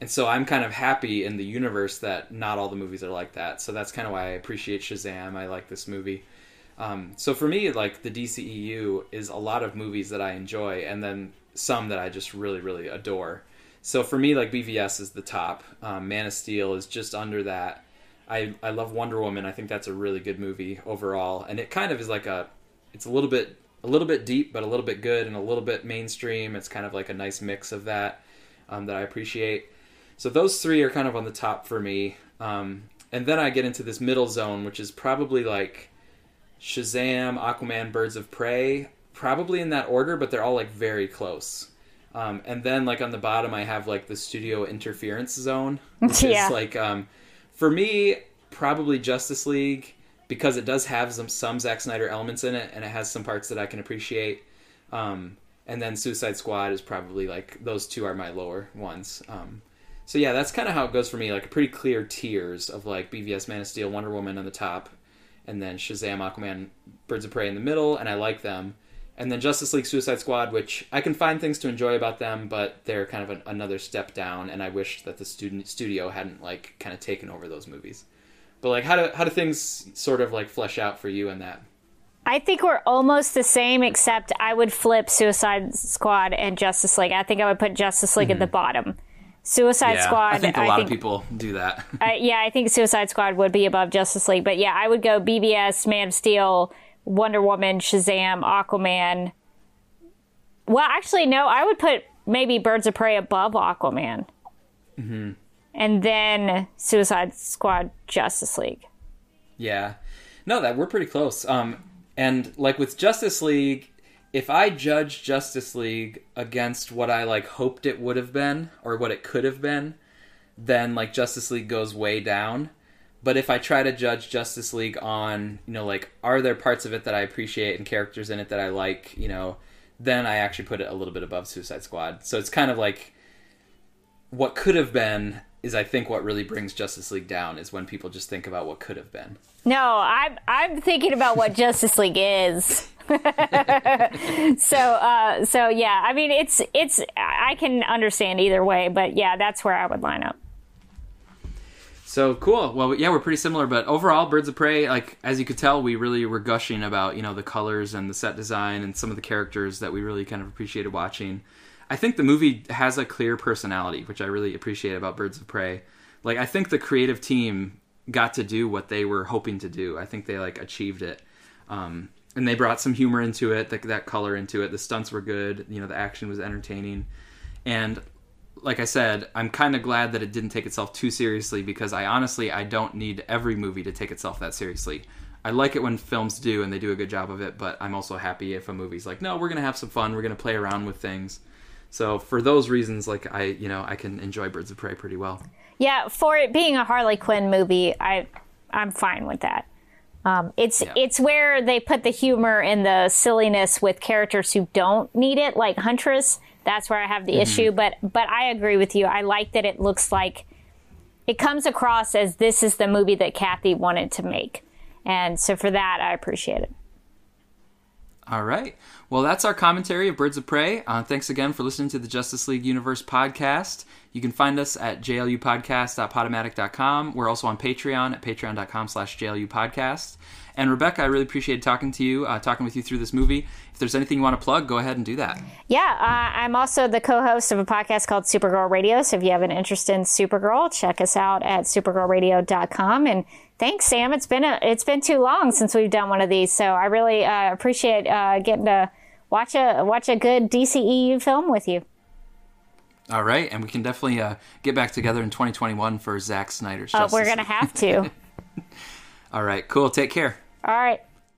And so I'm kind of happy in the universe that not all the movies are like that. So that's kind of why I appreciate Shazam. I like this movie. Um, so for me, like the DCEU is a lot of movies that I enjoy, and then some that I just really, really adore. So for me, like BVS is the top. Um, Man of Steel is just under that. I I love Wonder Woman. I think that's a really good movie overall, and it kind of is like a, it's a little bit a little bit deep, but a little bit good, and a little bit mainstream. It's kind of like a nice mix of that um, that I appreciate. So those three are kind of on the top for me. Um, and then I get into this middle zone, which is probably like Shazam, Aquaman, Birds of Prey, probably in that order, but they're all like very close. Um, and then like on the bottom, I have like the studio interference zone, which Yeah. is like um, for me probably Justice League because it does have some some Zack Snyder elements in it, and it has some parts that I can appreciate. Um, and then Suicide Squad is probably like those two are my lower ones. Um, so yeah, that's kind of how it goes for me. Like pretty clear tiers of like BVS, Man of Steel, Wonder Woman on the top, and then Shazam, Aquaman, Birds of Prey in the middle, and I like them. And then Justice League, Suicide Squad, which I can find things to enjoy about them, but they're kind of an, another step down. And I wish that the student studio hadn't like kind of taken over those movies. But like, how do how do things sort of like flesh out for you in that? I think we're almost the same, except I would flip Suicide Squad and Justice League. I think I would put Justice League at mm-hmm. the bottom. Suicide Squad. I think a lot of people do that. I- yeah, I think Suicide Squad would be above Justice League, but yeah, I would go BVS, Man of Steel, Wonder Woman, Shazam, Aquaman. Well, actually, no, I would put maybe Birds of Prey above Aquaman, mm-hmm. and then Suicide Squad, Justice League. Yeah. No, that we're pretty close. Um and like with Justice League, if I judge Justice League against what I like hoped it would have been or what it could have been, then like Justice League goes way down. But if I try to judge Justice League on, you know, like are there parts of it that I appreciate and characters in it that I like, you know, then I actually put it a little bit above Suicide Squad. So it's kind of like what could have been is I think what really brings Justice League down is when people just think about what could have been. No, I'm I'm thinking about what Justice League is. so uh, so yeah, I mean it's it's I can understand either way, but yeah, that's where I would line up. So cool. Well, yeah, we're pretty similar, but overall, Birds of Prey, like as you could tell, we really were gushing about you know the colors and the set design and some of the characters that we really kind of appreciated watching. I think the movie has a clear personality, which I really appreciate about Birds of Prey. Like I think the creative team got to do what they were hoping to do. I think they like achieved it. Um, and they brought some humor into it, that, that color into it. The stunts were good. You know, the action was entertaining. And like I said, I'm kind of glad that it didn't take itself too seriously because I honestly I don't need every movie to take itself that seriously. I like it when films do and they do a good job of it, but I'm also happy if a movie's like, no, we're gonna have some fun, we're gonna play around with things. So for those reasons, like I, you know, I can enjoy Birds of Prey pretty well. Yeah, for it being a Harley Quinn movie, I I'm fine with that. Um, it's Yeah. it's where they put the humor and the silliness with characters who don't need it, like Huntress. That's where I have the Mm-hmm. issue. But but I agree with you. I like that it looks like it comes across as this is the movie that Cathy wanted to make, and so for that I appreciate it. All right. Well, that's our commentary of Birds of Prey. Uh, thanks again for listening to the Justice League Universe podcast. You can find us at jlupodcast.podomatic.com. We're also on Patreon at patreon.com slash jlupodcast. And Rebecca, I really appreciated talking to you, uh, talking with you through this movie. If there's anything you want to plug, go ahead and do that. Yeah, uh, I'm also the co-host of a podcast called Supergirl Radio. So if you have an interest in Supergirl, check us out at supergirlradio.com. And thanks, Sam. It's been a, it's been too long since we've done one of these, so I really uh, appreciate uh, getting to watch a watch a good DCEU film with you. All right, and we can definitely uh, get back together in 2021 for Zack Snyder's. Uh, Justice we're gonna have to. All right, cool. Take care. All right.